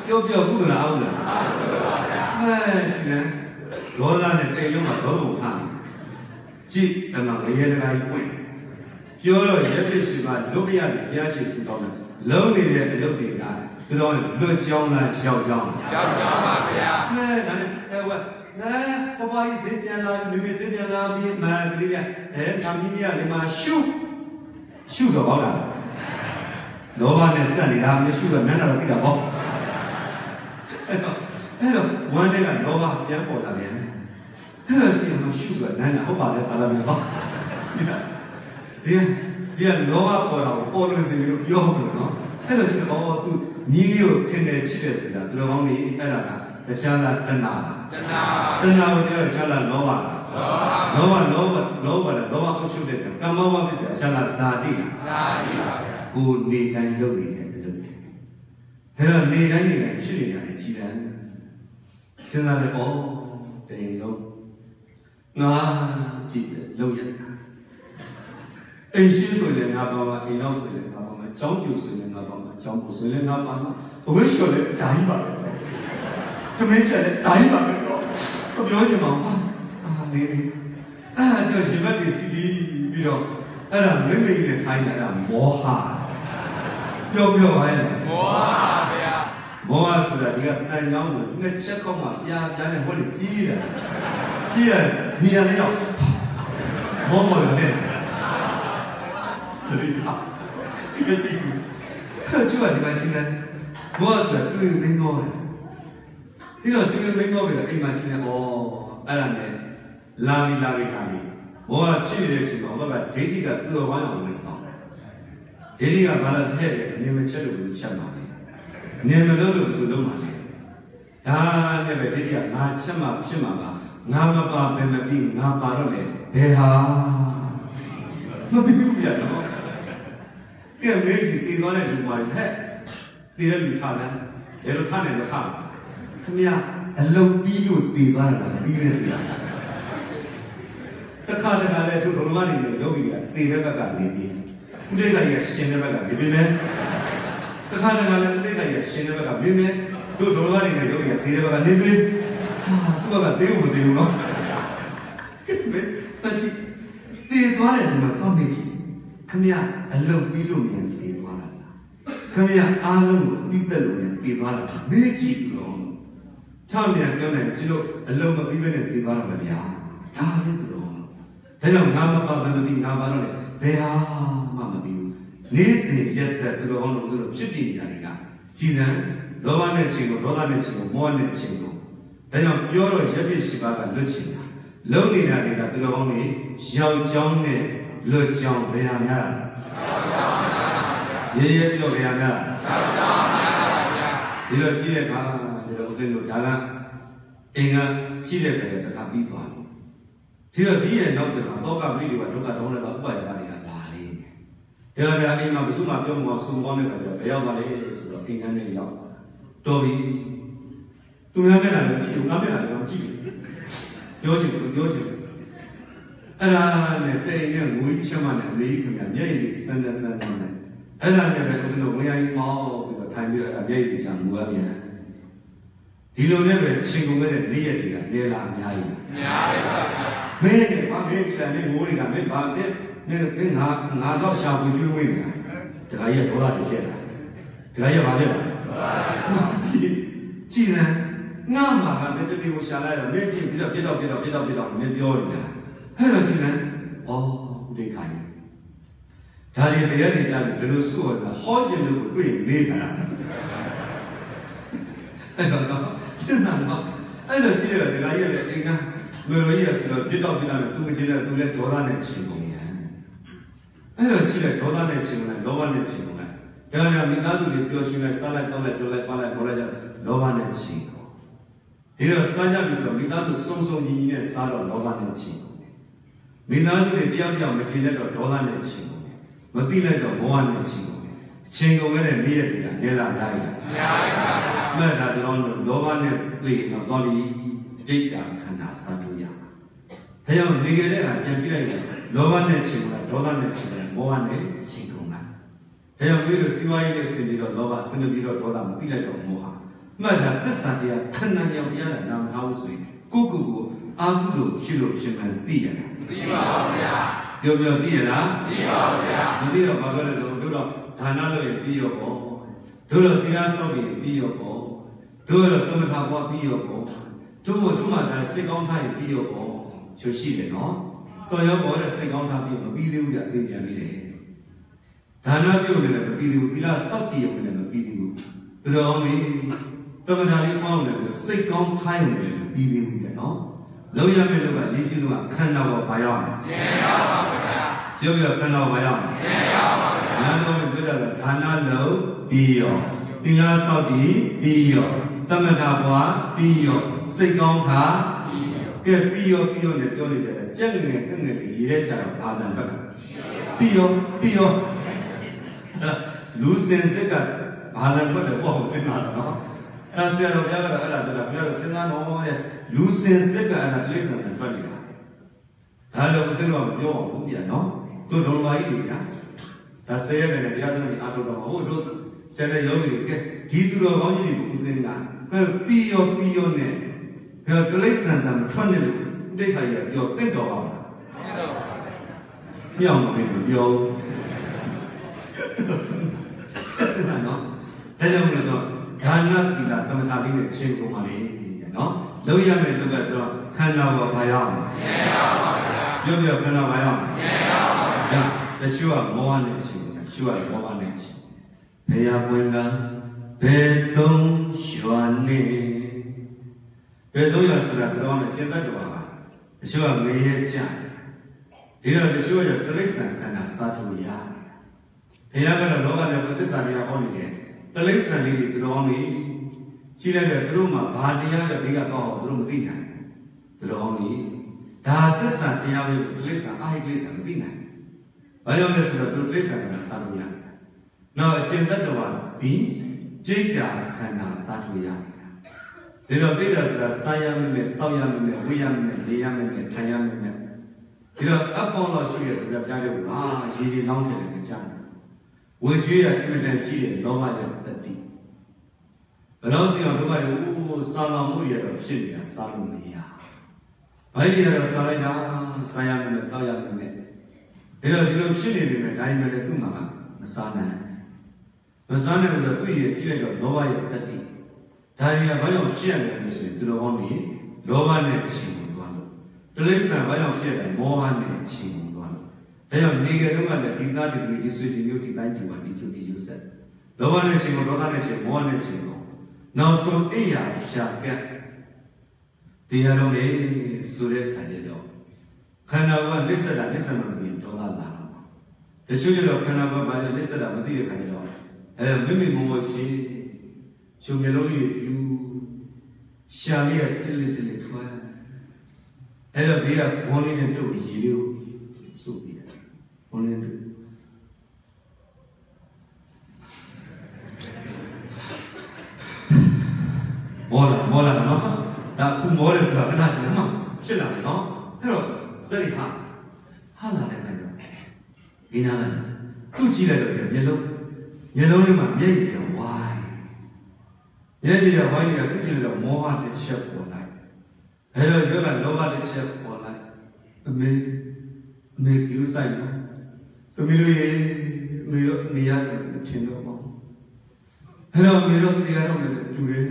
ပြောပြောကုသိုလ်လားအကုသိုလ်လားအကုသိုလ်ပါဗျာအဲကြည့်နေဒေါသနဲ့တိမ်လုံးမှာဒေါဘုံဖမ်းကြည့်အမှငရေတကာကြီးပွင့် ပြောတော့ရက်ပြစ်ရှိပါလွတ်မရတယ်ဘုရားရှိခိုးတော်တယ်လုံးနေတဲ့အလုပ်တွေကသူတော်လွတ်ကြောင်းလားရောက်ကြောင်းလားကြောက်ကြောက်ပါဗျာနဲဒါနဲ့အဲဝဲနဲပပကြီးစင်ပြန်လာမိမိစင်ပြန်လာပြီးမန်ကလေးကအဲငါမီးမရဒီမှာရှုရှုဆိုတော့လားလောဘနဲ့ဆက်နေတာမရှိတော့နန်းတော်သိတာပေါ့အဲ့တော့အဲ့တော့ဝမ်းထဲကလောဘပြန်ပေါ်လာတယ်အဲ့တော့ကြည့်အောင်ရှုဆိုတာနန်းတာဟုတ်ပါလေပါလာမယ်ပေါ့ ဒီကဒီကလောဘပေါ်တာကိုပေါ်လို့စီလို့ပြောမလို့နော်အဲ့တော့ကြည့်တော့သူညီလေးကိုထင်တယ်ချစ်တယ်ဆိုတာသူတော်ကောင်းကြီးအဲ့ဒါကတရားလားတဏှာလားတဏှာတဏှာကိုပြောရရှာလာလောဘလားလောဘလောဘလောဘလည်းလောဘအုပ်ချုပ်တဲ့ကမ္မဝပစ္စယရှာလာဇာတိလားစာတိပါဗျာကိုနေတိုင်းလုပ်နေတဲ့အလုပ်တွေဒါတော့နေတိုင်းနေတိုင်းဖြစ်နေတာလေကြည်တယ်စဉ်းစားတယ်ဩတိန်လုံးငါကြည့်တယ်လုပ်ရတာ အိမ်ရှိဆိုရင်ငါပါမှာအိမ်နောက်ဆိုရင်ငါပါမှာကျောင်းကျူဆိုရင်ငါပါမှာကျောင်းပူဆိုရင်ငါပါမှာအဝိရှော်လည်းဓာကြီးပါပဲသမင်းချက်လည်းဓာကြီးပါပဲတော့ပြောချင်ပါဘူးအာနေနေအဲ့ဒါကြောင့်ရှင်ဘတ်တွေစီပြီးပြီးတော့အဲ့ဒါမိမိနဲ့ထိုင်းတာကမောဟပြောပြောပါရဲ့မောဟပါဗျာမောဟဆိုတာဒီကတန်ကြောင်းကိုနှစ်ချက်ခေါက်မှပြားပြားနဲ့ဟောလို့ပြေးတယ်ပြေးရနေရာလေးရောက်မောမောရနဲ့တတိတာဒီကကြည့် ကူအဲ့ချို့ကဒီမှာချင်းတယ်မောဟဆိုတာတွေ့မင်းတော့တယ်ဒီတော့တွေ့မင်းတော့ပြီအိမ်မှာချင်းတယ်ဩအဲ့ဒါနဲ့လာပြီလာပြီလာပြီမောဟဖြစ်နေတဲ့အချိန်မှာဘက်ကဒိဋ္ဌိကသူ့တော်ဝမ်းအောင်ဝင်ဆောင်တယ်ဒိဋ္ဌိကဘာလို့ထည့်တယ်အနေမချက်လို့ချက်မှာလေနေမလို့လို့ဆိုလို့မှလေဒါနဲ့ပဲဒိဋ္ဌိ ကငါချက်မှဖြစ်မှာပါငါမပါဘယ်မပြီးငါပါတော့လေဘယ်ဟာမပြီးဘူးရတော့ကဲမေးကြည့်ဒီကောတဲ့လူပါလေဟဲ့တည်တဲ့လူထားတယ်ဘယ်လိုထားတယ်လို့ထားလားခမရအလုံးပြီးလို့တည်သွားတာပြီးနေတယ်တခါတခါလဲသူဘုရားနေနဲ့ယောဂီကတည်တဲ့ဘက်ကနေပြီးဥဒိကကြီးကရှင်တဲ့ဘက်ကနေပြီးမယ်တခါတခါလည်းတိတ်ခါရရှင်တဲ့ဘက်ကမင်းမင်းတို့ဒုလဘနေနဲ့ယောဂီကသေးတဲ့ဘက်ကနေမင်းဟာသူ့ဘက်ကသေးဘူးမသေးဘူးနော်ကဲမင်းပတ်ကြည့်သေသွားတယ်ဒီမှာတော့မေးကြည့် ခမရအလုတ်ပြီးလို့မြန်သေသွားတာလားခမရအားလုံးကိုပြီးသက်လို့မြန်သေသွားတာလားမေးကြည့်သူတော့ချောင်းမြန်ပြောနေကျလို့အလုတ်မပြီးဘဲနဲ့သေသွားတာမဗျာဒါပဲသူတော့ဒါကြောင့်ငါမပါဘယ်မပြီးငါပါတော့လေဘယ်ဟာမှမပြီးဘူးနေ့စဉ်ရက်ဆက်သူတော်ကောင်းတို့ဆိုတော့ဖြစ်တည်နေတာတွေကကြည်စံလောဘနဲ့ချိန်ကိုဒေါသနဲ့ချိန်ကိုမောဟနဲ့ချိန်ကိုဒါကြောင့်ပြောတော့ရက်ပြစ်ရှိပါကလွတ်ချင်တာလုံးနေတာတွေကသူတော်ကောင်းတွေရောက်ကြောင်းနဲ့ လွတ်ကြောင်းဘယ်ဟာများလဲရေရဲပြောဘယ်ဟာများလဲဒီလိုရှိတဲ့အခါဒီလိုဦးစင်းတို့ဒါကအင်္ဂါရှိတဲ့ခါတခါပြီးသွားတယ်ဒီတော့ဒီရဲ့နောက်ပြန်တော့ကမိတွေကဒုက္ခတောင်းတဲ့ဥပ္ပါယပါတွေကလာလိမ့်မယ်ဒါကြအိမ်မှာဘယ်သူမှပြောမှာစုံပေါင်းတဲ့ခါကျတော့ဘယ်ရောက်ပါလဲဆိုတော့အိမ်ကန်းနဲ့ရောက်သွားတာတော်ပြီသူများမျက်နှာလည်းကြည့်ဘူးငါမျက်နှာလည်းကြည့်ဘူးပြောချင်ဘူးပြောချင်ဘူး အဲ့ဒါနဲ့တိမ်နဲ့ငွေချမ်းမနဲ့အမေခင်ဗျာမျက်ရည်စမ်းစမ်းစမ်းနဲ့အဲ့ဒါနဲ့ပဲဦးဇင်းတို့ဝင်ရိုင်းမောင်းပြီးတော့ထိုင်ပြီးတော့အဲ့ဒါမျက်ရည်ချမ်းမူရပြန်ဒီလိုနဲ့ပဲချိန်ကုန်ခဲ့တဲ့နေ့ရက်တွေကနေလာအများကြီးများတယ်ပါဗျာမင်းနဲ့ဘာမင်းကြည့်လိုက်မင်းငိုးနေတာမင်းဘာမင်းမင်းမင်းငါငါတော့ရှာဖွေကျွေးဝေးနေတာတခါကြီးဒေါသတွေဖြစ်လာတခါကြီးဘာဖြစ်လာကြည့်ကြည့်တယ်ငါမှာကမင်းတတိကိုရှာလိုက်တော့မင်းကြည့်ပြီးတော့ပြတော့ပြတော့ပြတော့ပြတော့မင်းပြောနေတာ အဲ့တော့ကြည့်တယ်ဩဒီခိုင်ဒါရီတရားတွေကြားလို့ဘယ်လိုစိုးရတာဟောခြင်းလို့တွေ့မေးတာအဲ့တော့စဉ်းစားတော့အဲ့တော့ကြည့်ရတဲ့ဒကာကြီးရဲ့အိမ်ကမေလိုကြီးဆိုတော့ပြတော့ပြတော့သူမချင်တဲ့သူလည်းဒေါသနဲ့ချင်ကုန်တယ်အဲ့တော့ကြည့်လိုက်ဒေါသနဲ့ချင်လိုက်လောဘနဲ့ချင်လိုက်ဒါကြောင့်မိသားစုတွေပျော်ရွှင်လိုက်စားလိုက်တောက်လိုက်ပြောလိုက်ပါလိုက်ပေါ်လိုက်ကြလောဘနဲ့ချင်ကုန်ဒီတော့စားကြပြီဆိုတော့မိသားစုစုံစုံညီညီနဲ့စားတော့လောဘနဲ့ချင်ကုန် မိသားစုတွေတရားပြောင်းမချင်တဲ့တော့ဒေါသနဲ့ချင်ကုန်မသိလိုက်တော့မောဟနဲ့ချင်ကုန်အချင်းကုန်တဲ့နေ့ရက်တွေကနေလာများတယ်များပါဗျာမဲ့တာတော့လောဘနဲ့တွေ့ရင်တော့သွားပြီးဒိဋ္ဌာခန္ဓာစားလို့ရမှာဒါကြောင့်နေကြတဲ့ကပြန်ကြည့်လိုက်ရင်လောဘနဲ့ချင်းကုန်တာဒေါသနဲ့ချင်းကုန်တာမောဟနဲ့ချင်းကုန်တာဒါကြောင့်ပြီးလို့စီဝါရေးနဲ့ဆင်ပြီးတော့လောဘဆင်ပြီးတော့ဒေါသမသိလိုက်တော့မောဟမှတ်တာသစ္စာတရားခန္ဓာကြောင့်တရားနဲ့နာမထားလို့ဆိုရင်ကိုယ့်ကိုယ်ကိုအာဟုသို့ဖြစ်လို့ဖြစ်မှန်သိရတာ သိပါဗျာပြောပြောသိရလားသိပါဗျာမသိတော့ဘာပြောလဲဆိုတော့တို့တော့ဒါနလို့ရင်ပြီးရောပေါ့တို့တော့သီလဆောက်ပြီးပြီးရောပေါ့တို့တော့သမထဘွားပြီးရောပေါ့တို့မို့တို့မှဒါစိတ်ကောင်းထားရင်ပြီးရောပေါ့ချိုရှိတယ်နော်တော်ရောပေါ်တဲ့စိတ်ကောင်းထားပြီးမပြီးသေးဘူးကြအသေးချင်သေးတယ်ဒါနပြုတ်နေလည်းမပြီးသေးဘူးသီလဆောက်တည်ရုံနဲ့မပြီးသေးဘူးတို့တော်မီသမထလေးပေါင်းတယ်စိတ်ကောင်းထားရုံနဲ့မပြီးသေးဘူးကြနော် လောက်ရမယ့်လောက်ကရေးချင်းတော့ခန္ဓာပေါ်ပါရောက်တယ်မြင်ရပါဗျာပြောပြခန္ဓာဘာရောက်မြင်ရပါဗျာလဲနာတော်ပြတာဒါနလုံးပြီးရောသီလဆောက်ပြီးပြီးရောတမထဘွားပြီးရောစိတ်ကောင်းတာကဲပြီးရောပြီးရောနဲ့ပြောနေကြတယ်ကြက်ငယ်ငယ်ငယ်လေးရေးတဲ့ကြတော့ဘာတန်ထွက်တာပြီးရောပြီးရောလူစင်စစ်ကဘာတန်ထွက်တယ်ပေါ့စဉ်းစားတော့နော် အဲဆရာတော်ဘုရားကတော့အဲ့ဒါပြောတာဘုရားတော့စဉ်းစားတော့ရဲ့လူစင်စစ်ကအဲ့ဒါတိရစ္ဆာန်တန်ထွက်နေတာဒါတော့ဦးစင်းတော့မပြောအောင်ဘူးဗျာနော်သူဒုံမာကြီးတွေဗျာဒါဆဲရတယ်နဲ့တရားစကားကြီးအားထုတ်တော့ဟိုတို့ဆဲတဲ့ယောဂီတွေကဒီသူတော်ကောင်းကြီးတွေကိုဦးစင်းကအဲပြီးရောပြီးရောနဲ့ဘယ်တိရစ္ဆာန်တမ်းထွက်နေလို့ဥဒိဋ္ဌာကြီးကပြောသိတော်အောင်လားသိတော့ပါဗျာမြောက်မလို့ပြောဘူးဆက်စနာနော်ဒါကြောင့်မလို့တော့ ဒါနတိလာသမထလေးနဲ့ချင်းကုန်ပါလေနော်လုံးရမယ်လို့ကတော့ခန္ဓာပေါ်ဘာရအောင်မြင်ရပါဗျာပြောပြောခန္ဓာဘာရအောင်မြင်ရပါဗျာဒါတချို့ကမောဟနဲ့ချင်းတယ်တချို့ကမောဟနဲ့ချင်းဘယ်ရပွင့်ကဘယ်သုံးရွာနေဘယ်သုံးရွာဆိုတာတော့နဲ့ချင်းတတ်တော်ပါတချို့ကငရဲကြဒီတော့တချို့ကတိရစ္ဆာန်ခန္ဓာစားထုတ်ရဘုရားကတော့လောကနဲ့သစ္စာတရားဟောနေတယ် တိရစ္ဆာန်လေးတွေသူတော်နေကြီးလိုက်တယ်သူတို့မှဘာတရားပဲဘေးကတော့သူတို့မသိနိုင်ဘူးသူတော်နေဒါသစ္စာတရားပဲတိရစ္ဆာန်အာဟိတိရစ္ဆာန်မသိနိုင်ဘူးဘာကြောင့်လဲဆိုတော့သူတိရစ္ဆာန်ကစားလို့ရတယ်။နောက်အရှင်တတ္တဝါဒီပြိတ္တာခန္ဓာစားလို့ရတယ်။ဒါတော့ပြိတ္တာဆိုတာစားရမယ်နဲ့တောက်ရမယ်နဲ့ဝိရမယ်နဲ့နေရမယ်နဲ့ထိုင်ရမယ်နဲ့ဒီတော့အပေါင်းလို့ရှိရတဲ့ဇာပြားတွေဟာရေဒီလောင်းတယ်လည်းကြားတယ်။ ဝေကျွေးရအင်မတန်ကြီးတဲ့လောဘရဲ့တတိ။ဘယ်လို့စီအောင်တို့ကလည်းအိုးစားလောင်မှုရတော့ဖြစ်နေတာစားလို့မရ။ဘိုင်းကြီးကတော့စားလိုက်တာစားရမယ်နဲ့တောက်ရမယ်နဲ့ဒါတော့ဒီလိုဖြစ်နေပြီမဲ့ဒါမှလည်းသူ့မှာမစားနိုင်မစားနိုင်လို့သူ့ရဲ့ကြည့်လိုက်တော့လောဘရဲ့တတိဒါကြီးကဘာကြောင့်ဖြစ်ရလဲဆိုရင်သူတော်ကောင်းကြီးလောဘနဲ့ချင်းကိုသွားလို့တလိษံဘာကြောင့်ဖြစ်လဲမောဟနဲ့ချင်းကိုသွားလို့ ဒါကြောင့်နေကြတော့ကလည်းဒီသားဒီလူဒီဆွေဒီမျိုးဒီတိုင်းဒီမှာဒီချုပ်ဒီယူဆက်လောဘနဲ့ချင်းကိုဒေါသနဲ့ချင်းမောဟနဲ့ချင်းကိုနောက်ဆုံးအိယာရှာကတ်တရားတော်လေးဆိုတဲ့ခံရတော့ခန္ဓာကလစ္ဆတာလစ္ဆမမသိဒေါသလာတော့တချို့ကျတော့ခန္ဓာကဘာလဲလစ္ဆတာမသိတဲ့ခါကျတော့အဲမိမိမုံမဖြစ်ချုပ်မျိုးလုံးကြီးပြူရှာလေးကတိလိတိလိထွားအဲ့တော့ဘေးကဘုံလေးနဲ့တုပ်ရည်လေးကိုစုပ်ပြီး တယ်ဘုံလေးတုပ်မောလာမောလာနော်ဒါခုမောတယ်ဆိုတာခဏရှိတယ်နော်ဖြစ်လာတယ်နော်အဲ့တော့စရိဟာဟာလာတဲ့ခါကျတော့ဒီနာလာသူ့ကြည့်လိုက်တော့မျက်လုံးမျက်လုံးလေးမှာမျက်ရည်ကဝိုင်းမျက်ရည်ကဝိုင်းနေတာသူ့ကြည့်လိုက်တော့မောဟတစ်ချက်ပေါ်လိုက်အဲ့တော့ယောဂလောဘတစ်ချက်ပေါ်လိုက်အမေအမေကျူးဆိုင်တော့ သမီးတို့ရေအမေရောနေရတယ်ထင်တော့ပေါ့အဲ့တော့အမေတို့တရားတော်နဲ့တူတယ်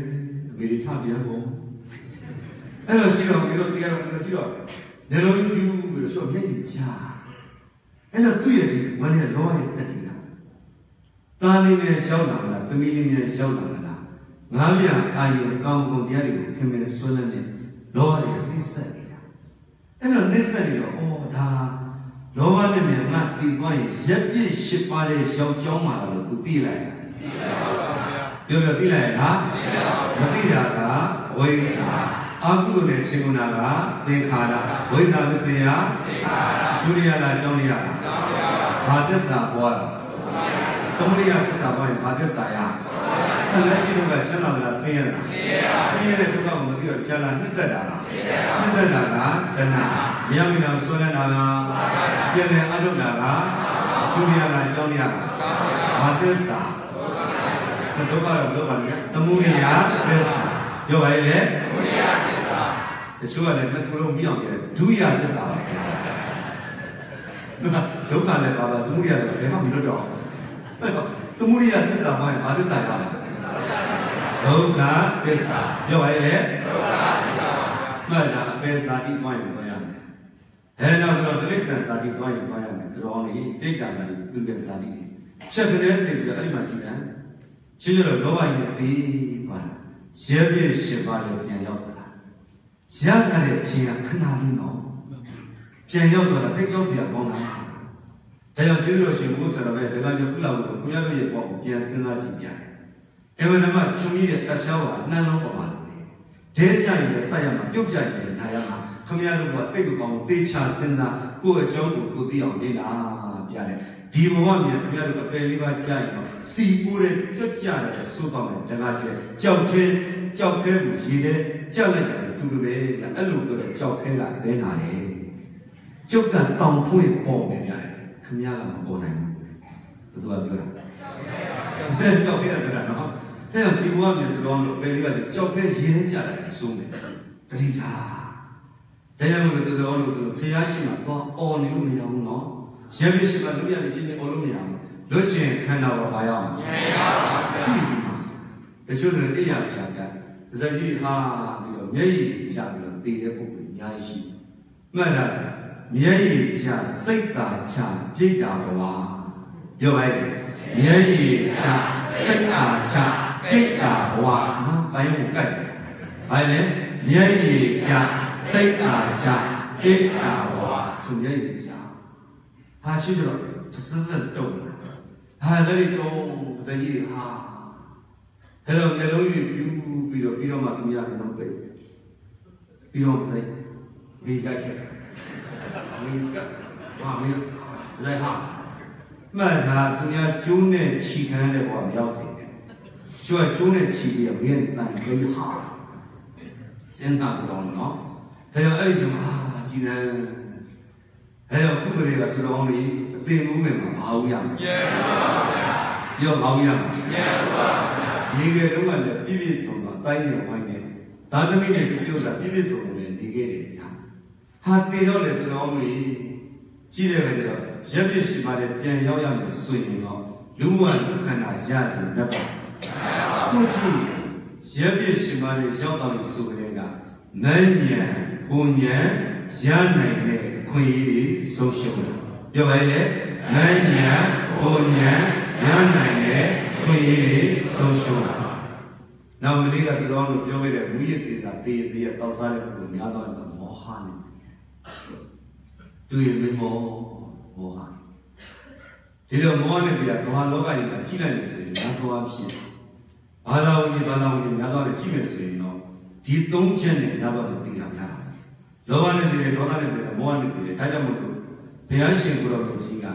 အမေတွေထပြန်ပေါ့အဲ့တော့ကြည့်တော့အမေတို့တရားတော်နဲ့ကြည့်တော့နေလုံးပြူပြီးတော့ဆိုမျက်ရည်ချအဲ့တော့သူ့ရဲ့ဒီဝမ်းနဲ့လောဘရဲ့တက်တည်တာသားလေးနဲ့ရှောက်လာမလားသမီးလေးနဲ့ရှောက်လာမလားငါးပြအာယုကောင်းကုန်တရားတွေကိုခင်မင်ဆွဲလန်းနေလောဘတွေကနှိမ့်ဆက်နေတာအဲ့တော့နှိမ့်ဆက်နေတော့အော်ဒါ လောဘနဲ့မြန်ငါတည်သွားရင်ရက်ပြည့်ရှစ်ပါးတဲ့ရောင်ကြောင်းမှာလို့သူသိလိုက်တယ်ပြောပြောသိလိုက်လားမသိတာကဝိဇ္ဇာအကုသိုလ်နဲ့ချင်းကုန်တာကသင်္ခါရဝိဇ္ဇာမစင်ရသင်္ခါရကျူရိယလားကြောင်းရလားကြောင်းရပါဘာသစ္စာပွားတာသသမုဒိယသစ္စာပါရင်ဘာသစ္စာရ လက်ရှိတော့ကချမ်းသာလားဆင်းရဲလားဆင်းရဲပါဆင်းရဲတဲ့ဒုက္ခကိုမသိတော့တခြားလားနှစ်သက်တာလားနှစ်သက်တာကတဏှာမယမိနာဆွဲနေတာကပြန်တယ်အထုတ်တာကကျူရတာကြောင်းရတာဘာသစ္စာဒုက္ခတော့ဘယ်လိုပါလဲသမုဒိယသစ္စာပြောပါရဲ့လေသမုဒိယသစ္စာတချို့ကလည်းနှစ်ခုလုံးပြီးအောင်ပြောဒုယသစ္စာပါဒုက္ခလည်းပါပါသမုဒိယလည်းဘယ်မှမလွတ်တော့သမုဒိယသစ္စာဘာလဲဘာသစ္စာရလဲ ဒုက္ခသစ္စာပြောပါရဲ့လေဒုက္ခသစ္စာမှတ်တာအပေစာတိတွားရင်တွားရမယ်အဲနောက်တော့တိရစ္ဆာန်စာတိတွားရင်တွားရမယ်တော်နေတိတ်တာကလည်းသူတဲ့စာတိဖြတ်ကလေးတည်ပြီးအဲ့ဒီမှာရှိတယ်ချင်းကျတော့လောဘကြီးနဲ့သိသွားတာရဲပြည့်ရှင်ပါလေပြန်ရောက်သွားတာရထားတဲ့ချင်းကခဏလေးတော့ပြန်ရောက်သွားတာဖိတ်ကြောက်စရာကောင်းတာဒါကြောင့်ကျေးဇူးတော်ရှင်ဘုရားဆရာပဲဒကာကျော်ကုလာဘုရားခွန်ရတို့ရဲ့ပေါ့ကိုပြန်စဉ်းစားကြည့်ပြန်တယ်။ အမှန်တမ်းချုံကြီးတဲ့တပ်ဖြောင်းကနှမ်းလုံးပေါ်မှာဒဲကြရင်လည်းဆက်ရမှာပြုတ်ကြရင်လည်းနာရမှာခမရတို့ကတိတ်ကောင်းတေချာစဉ်းစားကိုယ့်အကြောင်းကိုကိုသိအောင်လေ့လာပြတယ်ဒီဘဝမြန်ခမရတို့အပယ်လေးပါးကြာရင်တော့စီပူတဲ့ကြွကြတဲ့ဆိုးတော့မယ်တကားကျကြောက်ခဲကြောက်ခဲကိုရည်တဲ့ကြောက်လိုက်တယ်တူတူပဲအဲ့လိုပြောတဲ့ကြောက်ခဲကသဲနာတယ်ကျုပ်ကတောင်ဖွင့်ပေါ်နေရတယ်ခမရကမပေါ်နိုင်ဘူးဘယ်သူကပြောတာ ကြောက်ခဲကပြောတာနော်တဲ့ဒီဘဝမြန်တော်လို့ပဲလေးပါကြောက်ခဲရင်းကြတယ်ဆိုမယ်တတိထားတရားမလို့တော်လို့ဆိုလို့ဖျားရှိမှတော့အော်နေလို့မရဘူးနော်ရဲပြရှိမှလူပြနေချင်းချင်းအော်လို့မရဘူးလွတ်ချင်ခန္ဓာကိုဘာရအောင်မရပါဘူးရှိဘူးမှာတချို့ဆိုတရားဖြာကဇာကြီးဟာပြီးတော့မျက်ရည်ချပြီးတော့သေတဲ့ပုဂ္ဂိုလ်အများကြီးရှိမှတ်လားမျက်ရည်ချစိတ်သာချပြိတ္တာဘဝပြောပါရဲ့ မျက်ရည်ချစိတ်သာချကိတ္တာဘဝနော်ကာယကိုကြိုက်တယ်။ဘာလဲမျက်ရည်ချစိတ်သာချကိတ္တာဘဝဆိုမျက်ရည်ချဟာရှိကြတော့စစစတုံးဟာလည်းတုံးဇကြီးတွေဟာအဲ့တော့မျိုးလုံးကြီးပြူပြီးတော့ပြီးတော့မှသူများကတော့ပြပြီးတော့စိတ်မိကြချက်မိကဟာမင်းဇိုင်ဟာ မှတ်တာသူများကျိုးနဲ့ခြိခံတဲ့ဘဝမရောက်စေနဲ့ကျွတ်ကျိုးနဲ့ခြိပြီးတော့မင်းတန်ကြီးဟာစဉ်းစားကြတော့နော်ဒါကြောင့်အဲ့ဒီချိန်မှာကြည်တယ်အဲတော့ခုကလေးကသူတော်ကောင်းကြီးအသင်မှုငယ်မှာဘာလို့ရမလဲကျေပါဗျာပြောဘာလို့ရမလဲကျေပါဗျာမိငယ်တုန်းကလည်းပြည့်ပြည့်စုံစုံအတိုင်းနဲ့ဝိုင်းနေသာသမီနဲ့ပစ္စည်းဥစ္စာပြည့်ပြည့်စုံစုံနဲ့နေခဲ့တယ်ဗျာဟာတည်တော့လေသူတော်ကောင်းကြီးကြည့်တယ်ပဲတော့ ရက်ပြည့်ရှိမှလည်းပြန်ရောက်ရမယ်ဆိုရင်တော့လူဝလူခန္ဓာရတယ်နဲ့ပါဟုတ်ကြည့်ရက်ပြည့်ရှိမှလည်းရောက်တော့လို့ဆိုကြတဲ့ကမဉ္ဇဉ်ဘုံဉဏ်ရနိုင်တဲ့ခွင့်ရည်တွေဆုံးရှုံးတယ်ပြောပါလေမဉ္ဇဉ်ဘုံဉဏ်ရနိုင်တဲ့ခွင့်ရည်တွေဆုံးရှုံးတာနောက်မလေးကပြောလို့ပြောခဲ့တဲ့မူရည်တေတာတေးတေးတောက်စားတဲ့ပုဂ္ဂိုလ်များတော့မောဟနဲ့တွေ့ရင်မော မောဟဒီလိုမောနဲ့ပြကမ္ဘာလောကကြီးမှာကြီးလိုက်လို့ဆိုရင်ငါတော်အဖြစ်ဘာသာဝင်ဘာသာဝင်များတော့ကြီးမယ်ဆိုရင်တော့ဒီသုံးချက်နဲ့များတော့သိတာများတာလောဘနဲ့တည်တယ်ဒေါသနဲ့တည်တယ်မောဟနဲ့တည်တယ်ဒါကြောင့်မို့လို့ဘုရားရှင်ကိုယ်တော်ကြီးက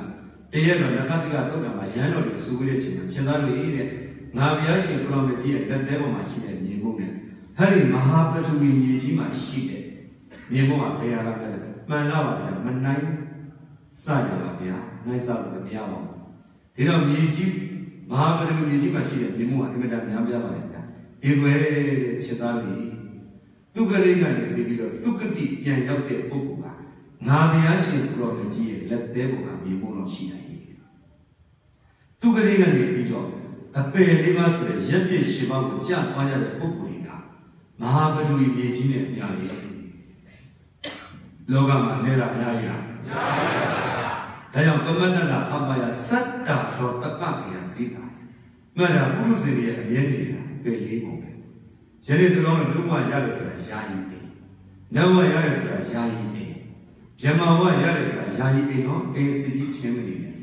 တရက်တော့နခတိကတုတ်တာမှာရဟန်းတော်တွေစူဝေးတဲ့ချိန်မှာရှင်သားတွေတဲ့ငါဘုရားရှင်ကိုယ်တော်ကြီးရဲ့လက်သေးပေါ်မှာရှိတဲ့မြေမုံနဲ့ဟဲ့ဒီမဟာပထဝီမြေကြီးမှာရှိတဲ့မြေမုံကဘယ်ဟာလဲမှန်လားပါဗျာမနိုင် စကြပါဗျာနိုင်စလို့မရပါဘူးဒီတော့မြေကြီးမဟာပထဝီမြေကြီးမှာရှိတဲ့မြေမုံကအင်မတန်များပြားပါတယ်ဗျာဒီွယ်တဲ့ချက်သားတွေသူကလေးကနေပြီးတော့သူကတိပြန်ရောက်တဲ့ပုဂ္ဂိုလ်ကငါဘုရားရှင်ကိုယ်တော်ကြီးရဲ့လက်သေးပေါ်မှာမြေမုံတော့ရှိနိုင်တယ်သူကလေးကနေပြီးတော့အပယ်လေးပါဆိုတဲ့ရက်ပြည့်ရှင်ပါကိုကြာသွားရတဲ့ပုဂ္ဂိုလ်တွေကမဟာပဒူမြေကြီးနဲ့အများကြီးလောကမှာနေတာအများကြီးလား များပါပါဒါကြောင့်ပမတ္တလာအပယစတ္တတော်တပကိယတိတာမှန်တာပုရုဇဉ်ရဲ့အမြဲနေတာပယ်လေးပုံပဲယနေ့သူတော်ကလူ့ဘဝရတယ်ဆိုတာယာယီပဲနတ်ဘဝရတယ်ဆိုတာယာယီပဲဗြဟ္မာဘဝရတယ်ဆိုတာယာယီပဲနော်အေးစီကြီးချင်းမနေနဲ့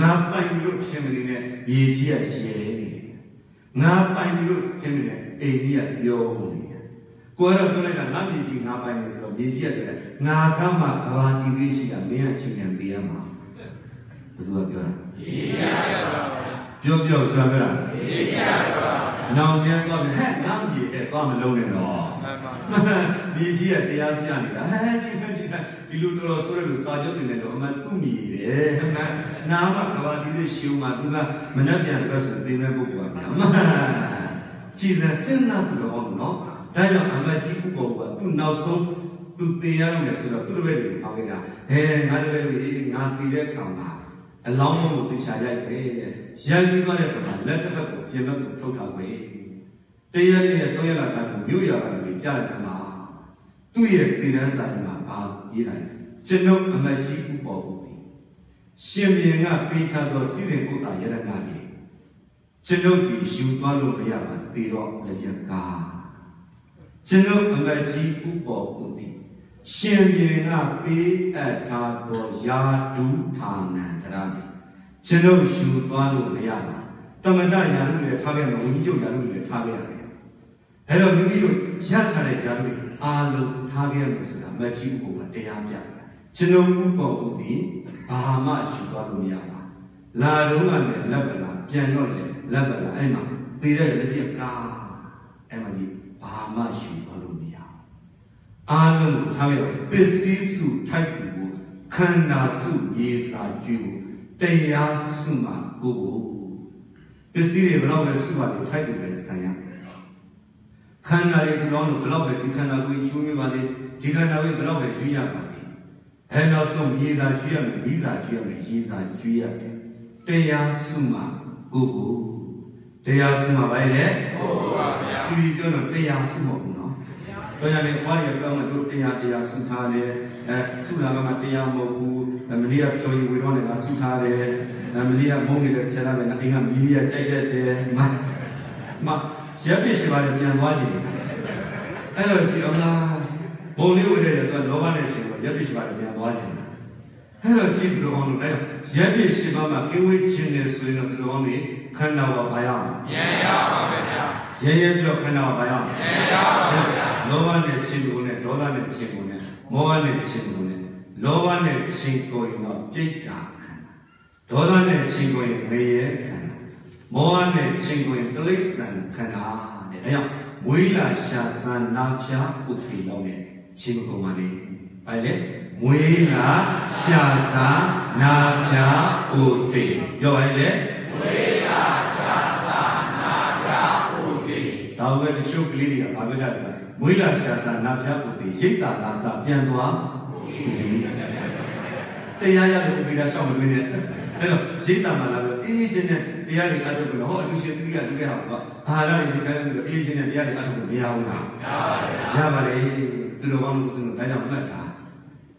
ငါပိုင်လို့ချင်းမနေနဲ့မြေကြီးကရဲနေတယ်ငါပိုင်လို့ချင်းမနေနဲ့အိမ်ကြီးကပြောနေတယ် ကိုယ်တော့ပြောလိုက်တာငါမြေကြီးငါပိုင်နေဆိုတော့မြေကြီးကပြောတယ်ငါကမှကဘာတီသေးရှိတာမင်းအချင်းနဲ့ပေးရမှာဘယ်သူကပြောတာမြေကြီးကပြောတာပြောပြောဆိုရလားအေးပါပါနောင်မြန်သွားပြီဟဲ့နောင်ကြီးတဲ့သွားမလုံးနဲ့တော့မှန်ပါမြေကြီးကတရားပြနေတာဟဲ့ကြည့်စမ်းကြည့်စမ်းဒီလိုတော်တော်ဆိုရလို့စာချုပ်တွေနဲ့တော့အမှန်သူ့မြည်တယ်အမှန်နာမကဘာဒီလိုရှုံမှာသူကမနှက်ပြန်တဲ့ဆိုသိမဲ့ပုဂ္ဂိုလ်ကများအမှန်ကြည်စမ်းစဉ်းစားသူတော်အောင်နော် ဒါကြောင့်အမကြီးပုဂ္ဂိုလ်ကသူ့နောက်ဆုံးသူသိရမယ်ဆိုတော့သူ့တပည့်တွေပေါခဲ့တာဟဲငါတပည့်တွေငါသိတဲ့ခါမှာအလောင်းကိုတေချာရိုက်ပဲရိုက်ပြီးသွားတဲ့ခါမှာလက်တစ်ဖက်ကိုပြင်ဘက်ကိုထုတ်ထားပဲတရက်နဲ့သုံးရက်ကထားပြီးမြို့ရကနေပြလိုက်တာမှာသူ့ရဲ့သေရန်စာမှာအာရေးလိုက်ကျွန်ုပ်အမကြီးဥပေါ်ဦးသည်ရှင်ဘုရင်ကပေးထားသောစီရင်ဥစ္စာရတနာတွေကျွန်ုပ်ဒီယူသွားလို့မရပါသေးတော့လက်ချက် ကားကျွန်ုပ်အမကြီးဥပေါ်ဦးသည်ရှင်ဘုရင်ကပေးအပ်ထားသောယာဒုဌာနံတရားတွေကျွန်ုပ်ယူသွားလို့မရပါတမန်တရာလူတွေထားခဲ့မယ်ဝိညာဉ်ချုပ်ရာလူတွေထားခဲ့ရတယ်အဲ့တော့မိမိတို့ရထားတဲ့ယာလူတွေအားလုံးထားခဲ့မယ်ဆိုတာမကြီးဥပေါ်ကတရားပြတယ်ကျွန်ုပ်ဥပေါ်ဦးသည်ဘာမှယူသွားလို့မရပါလာတော့ကလည်းလက်ပလာပြန်တော့လည်းလက်ပလာအဲ့မှာသေတဲ့လက်ချက်ကားအဲ့မှာကြီး ဘာမှယူသွားလို့မရအားလုံးကိုထားရပစ္စည်းစုထိုက်သူကိုခန္ဓာစုရေစာကျွေးကိုတရားစုမှာကိုကိုပစ္စည်းတွေဘယ်တော့ပဲစုပါလို့ထိုက်သူပဲဆံရခန္ဓာတွေကတော့ဘယ်တော့ပဲဒီခန္ဓာကိုချိုးရပါလေဒီခန္ဓာကိုဘယ်တော့ပဲယူရပါလေအဲနောက်ဆုံးရေစာကျွေးရမယ်မိစာကျွေးရမယ်ရေစာကျွေးရတယ်တရားစုမှာကိုကို တရားစုမှာဘာလဲကိုကိုပါဗျာဒီပြောတော့တရားစုမဟုတ်ဘူးနော်တော့ရတဲ့ဘွားရပြောင်းလို့တရားတရားစုထားတယ်အဲစုလာကမှတရားမဟုတ်ဘူးမနေ့ကဖြော်ရီဝေတော့လည်းငါစုထားတယ်မနေ့ကမုန်းနေတဲ့ချက်လာလည်းငါအိမ်ကမီးလေးကြိုက်တတ်တယ်မမရက်ပြရှိပါလေပြန်သွားချင်တယ်အဲ့လိုစီအောင်လားဘုံလေးဝေတဲ့တော့လောဘနဲ့ရှင်ကိုရက်ပြရှိပါလေပြန်သွားချင်တယ်အဲ့တော့ကြည့်သူတော်ကောင်းတို့လည်းရက်ပြရှိပါမှာကိဝေးခြင်းနဲ့ဆိုရင်တော့သူတော်ကောင်းတွေ ခန္ဓာဝဘာရအောင်မြင်ရပါမယ်ဗျာရဲရဲပြောခန္ဓာဝဘာရအောင်မြင်ရပါမယ်ဗျာလောဘနဲ့ခြင်းကိုနဲ့ဒေါသနဲ့ခြင်းကိုနဲ့မောဟနဲ့ခြင်းကိုနဲ့လောဘနဲ့ခြင်းကိုရင်တော့ပြိတ္တာခန္ဓာဒေါသနဲ့ခြင်းကိုရင်မေယခန္ဓာမောဟနဲ့ခြင်းကိုရင်တိရစ္ဆာန်ခန္ဓာတဲ့ဒါကြောင့်ဝိလာရှာသံနာဖြာဥပ္ပိတော့နဲ့ခြင်းကိုမှနေအဲလေဝိလာရှာသံနာဖြာဥပ္ပိပြောရဲလေ ဝေလာရှာစာနာပြဥပိဒါပဲတချို့ကလေးတွေကဘာပြောကြလဲဆိုတော့မွေးလာရှာစာနာဖျားပုတ်ရိတ်တာလာစာပြန်သွားတရားရလို့ဒီကရှောင်းမတွင်းနဲ့အဲ့တော့ရိတ်တာမှလာပြီးအေးချင်းနဲ့တရားတွေအထုတ်လို့ဟောအလူရှင်တိကလူခဲ့အောင်ပေါ့အာရတွေဒီကဲပြီးအေးချင်းနဲ့တရားတွေအထုတ်လို့မရဘူးလားရပါလေသူတော်ကောင်းလို့ဆိုတော့ဒါကြောင့်မှတ်တာဒါ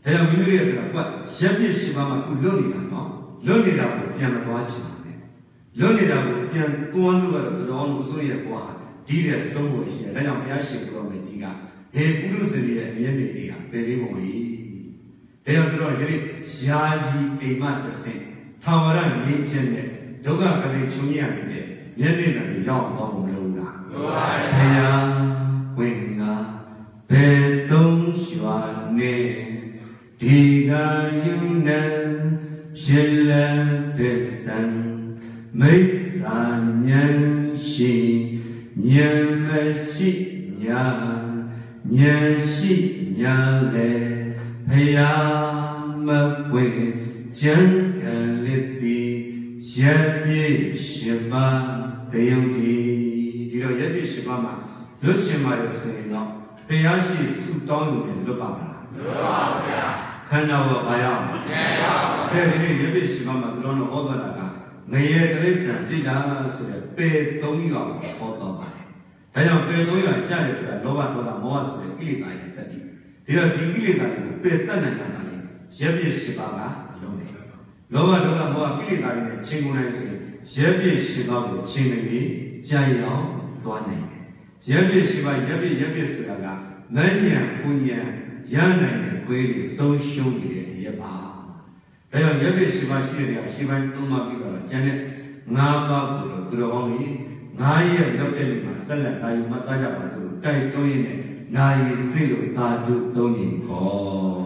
ကြောင့်မိမိတို့ရဲ့ကတော့ကွရက်ပြစ်ရှိပါမှခုလွတ်နေတာနော်လွတ်နေတာကိုပြန်မသွားချင်ပါနဲ့ လွတ်နေတာကိုပြန်တွန်းလို့ကတော့သူတော်ကောင်းလို့ဆိုရဲ့ဘွားဒီတဲ့ဆုံးဖို့ရှိတယ်ဒါကြောင့်ဘုရားရှင်ဘုရားမေကြီးကဟေပုရုဇဉ်ရဲ့အမျက်မြင့်တွေကပယ်လေးပုံလေးဒါကြောင့်သူတော်ယနေ့ယာယီအိမ်မတစ်ဆင့်ထာဝရငြိမ်းချမ်းတဲ့ဒုက္ခကလေးချုပ်ရနေတဲ့မျက်နှာတွေရောက်အောင်မလုပ်လားလိုပါရဲ့ဘုရားဝင်ငါဘယ်သုံးရွာနေဒီကယူနေဖြစ်လန်ပစ်စံ မိစ္ဆာဉာဏ်ရှိဉာဏ်မရှိညာဉာဏ်ရှိညာလေဘုရားမဝေကျန်ကလေးတိရက်ပြည့်ရှိပါတယုတ်ဒီဒီတော့ရက်ပြည့်ရှိပါမှာလွတ်ရှင်ပါရဆိုရင်တော့တရားရှိဆုတောင်းလို့လွတ်ပါမလားလိုပါဗျာခန္ဓာကိုဘာရအောင်မြင်ရပါအဲ့ဒီနေ့ရက်ပြည့်ရှိပါမှာဘုရားတော်ဟောတော်တာက ငရေတရိစ္ဆာန်ပြိတ္တာဆိုတဲ့ပေသုံးရွာကိုဟောတော်ပါတယ်ဒါကြောင့်ပေသုံးရွာကြားတယ်ဆိုတာလောဘဒေါသမောဟဆိုတဲ့ကိလေသာရဲ့တတိဒီတော့ဒီကိလေသာတွေကိုပေတတ်နိုင်တာလေရက်ပြည့်ရှိပါကလုံးတယ်လောဘဒေါသမောဟကိလေသာတွေနဲ့ချင်းကုန်နိုင်ဆိုရင်ရက်ပြည့်ရှိပါကိုချင်းနေပြီးကြာရအောင်သွားနိုင်တယ်ရက်ပြည့်ရှိပါရက်ပြည့်ရက်ပြည့်ဆိုတာကမဉ္ဇဉ်ဘုံဉဏ်ရနိုင်တဲ့ခွေးတွေဆုံးရှုံးနေတဲ့အရက်ပါဒါ ကြောင့်ရက်ပြည့်ရှိပါရှိတဲ့နေရာရှိပိုင်းသုံးပါပြီးတော့ကျန်တဲ့ငါးပါးကိုတော့သူတော်ကောင်းကြီးငါးရက်ရောက်တဲ့နေ့မှာဆက်လက်တာယူမှတ်သားကြပါစို့တိုက်တွန်းရင်းနဲ့နာယီစိတ်လို့သာဓုသုံးရင်ခေါ်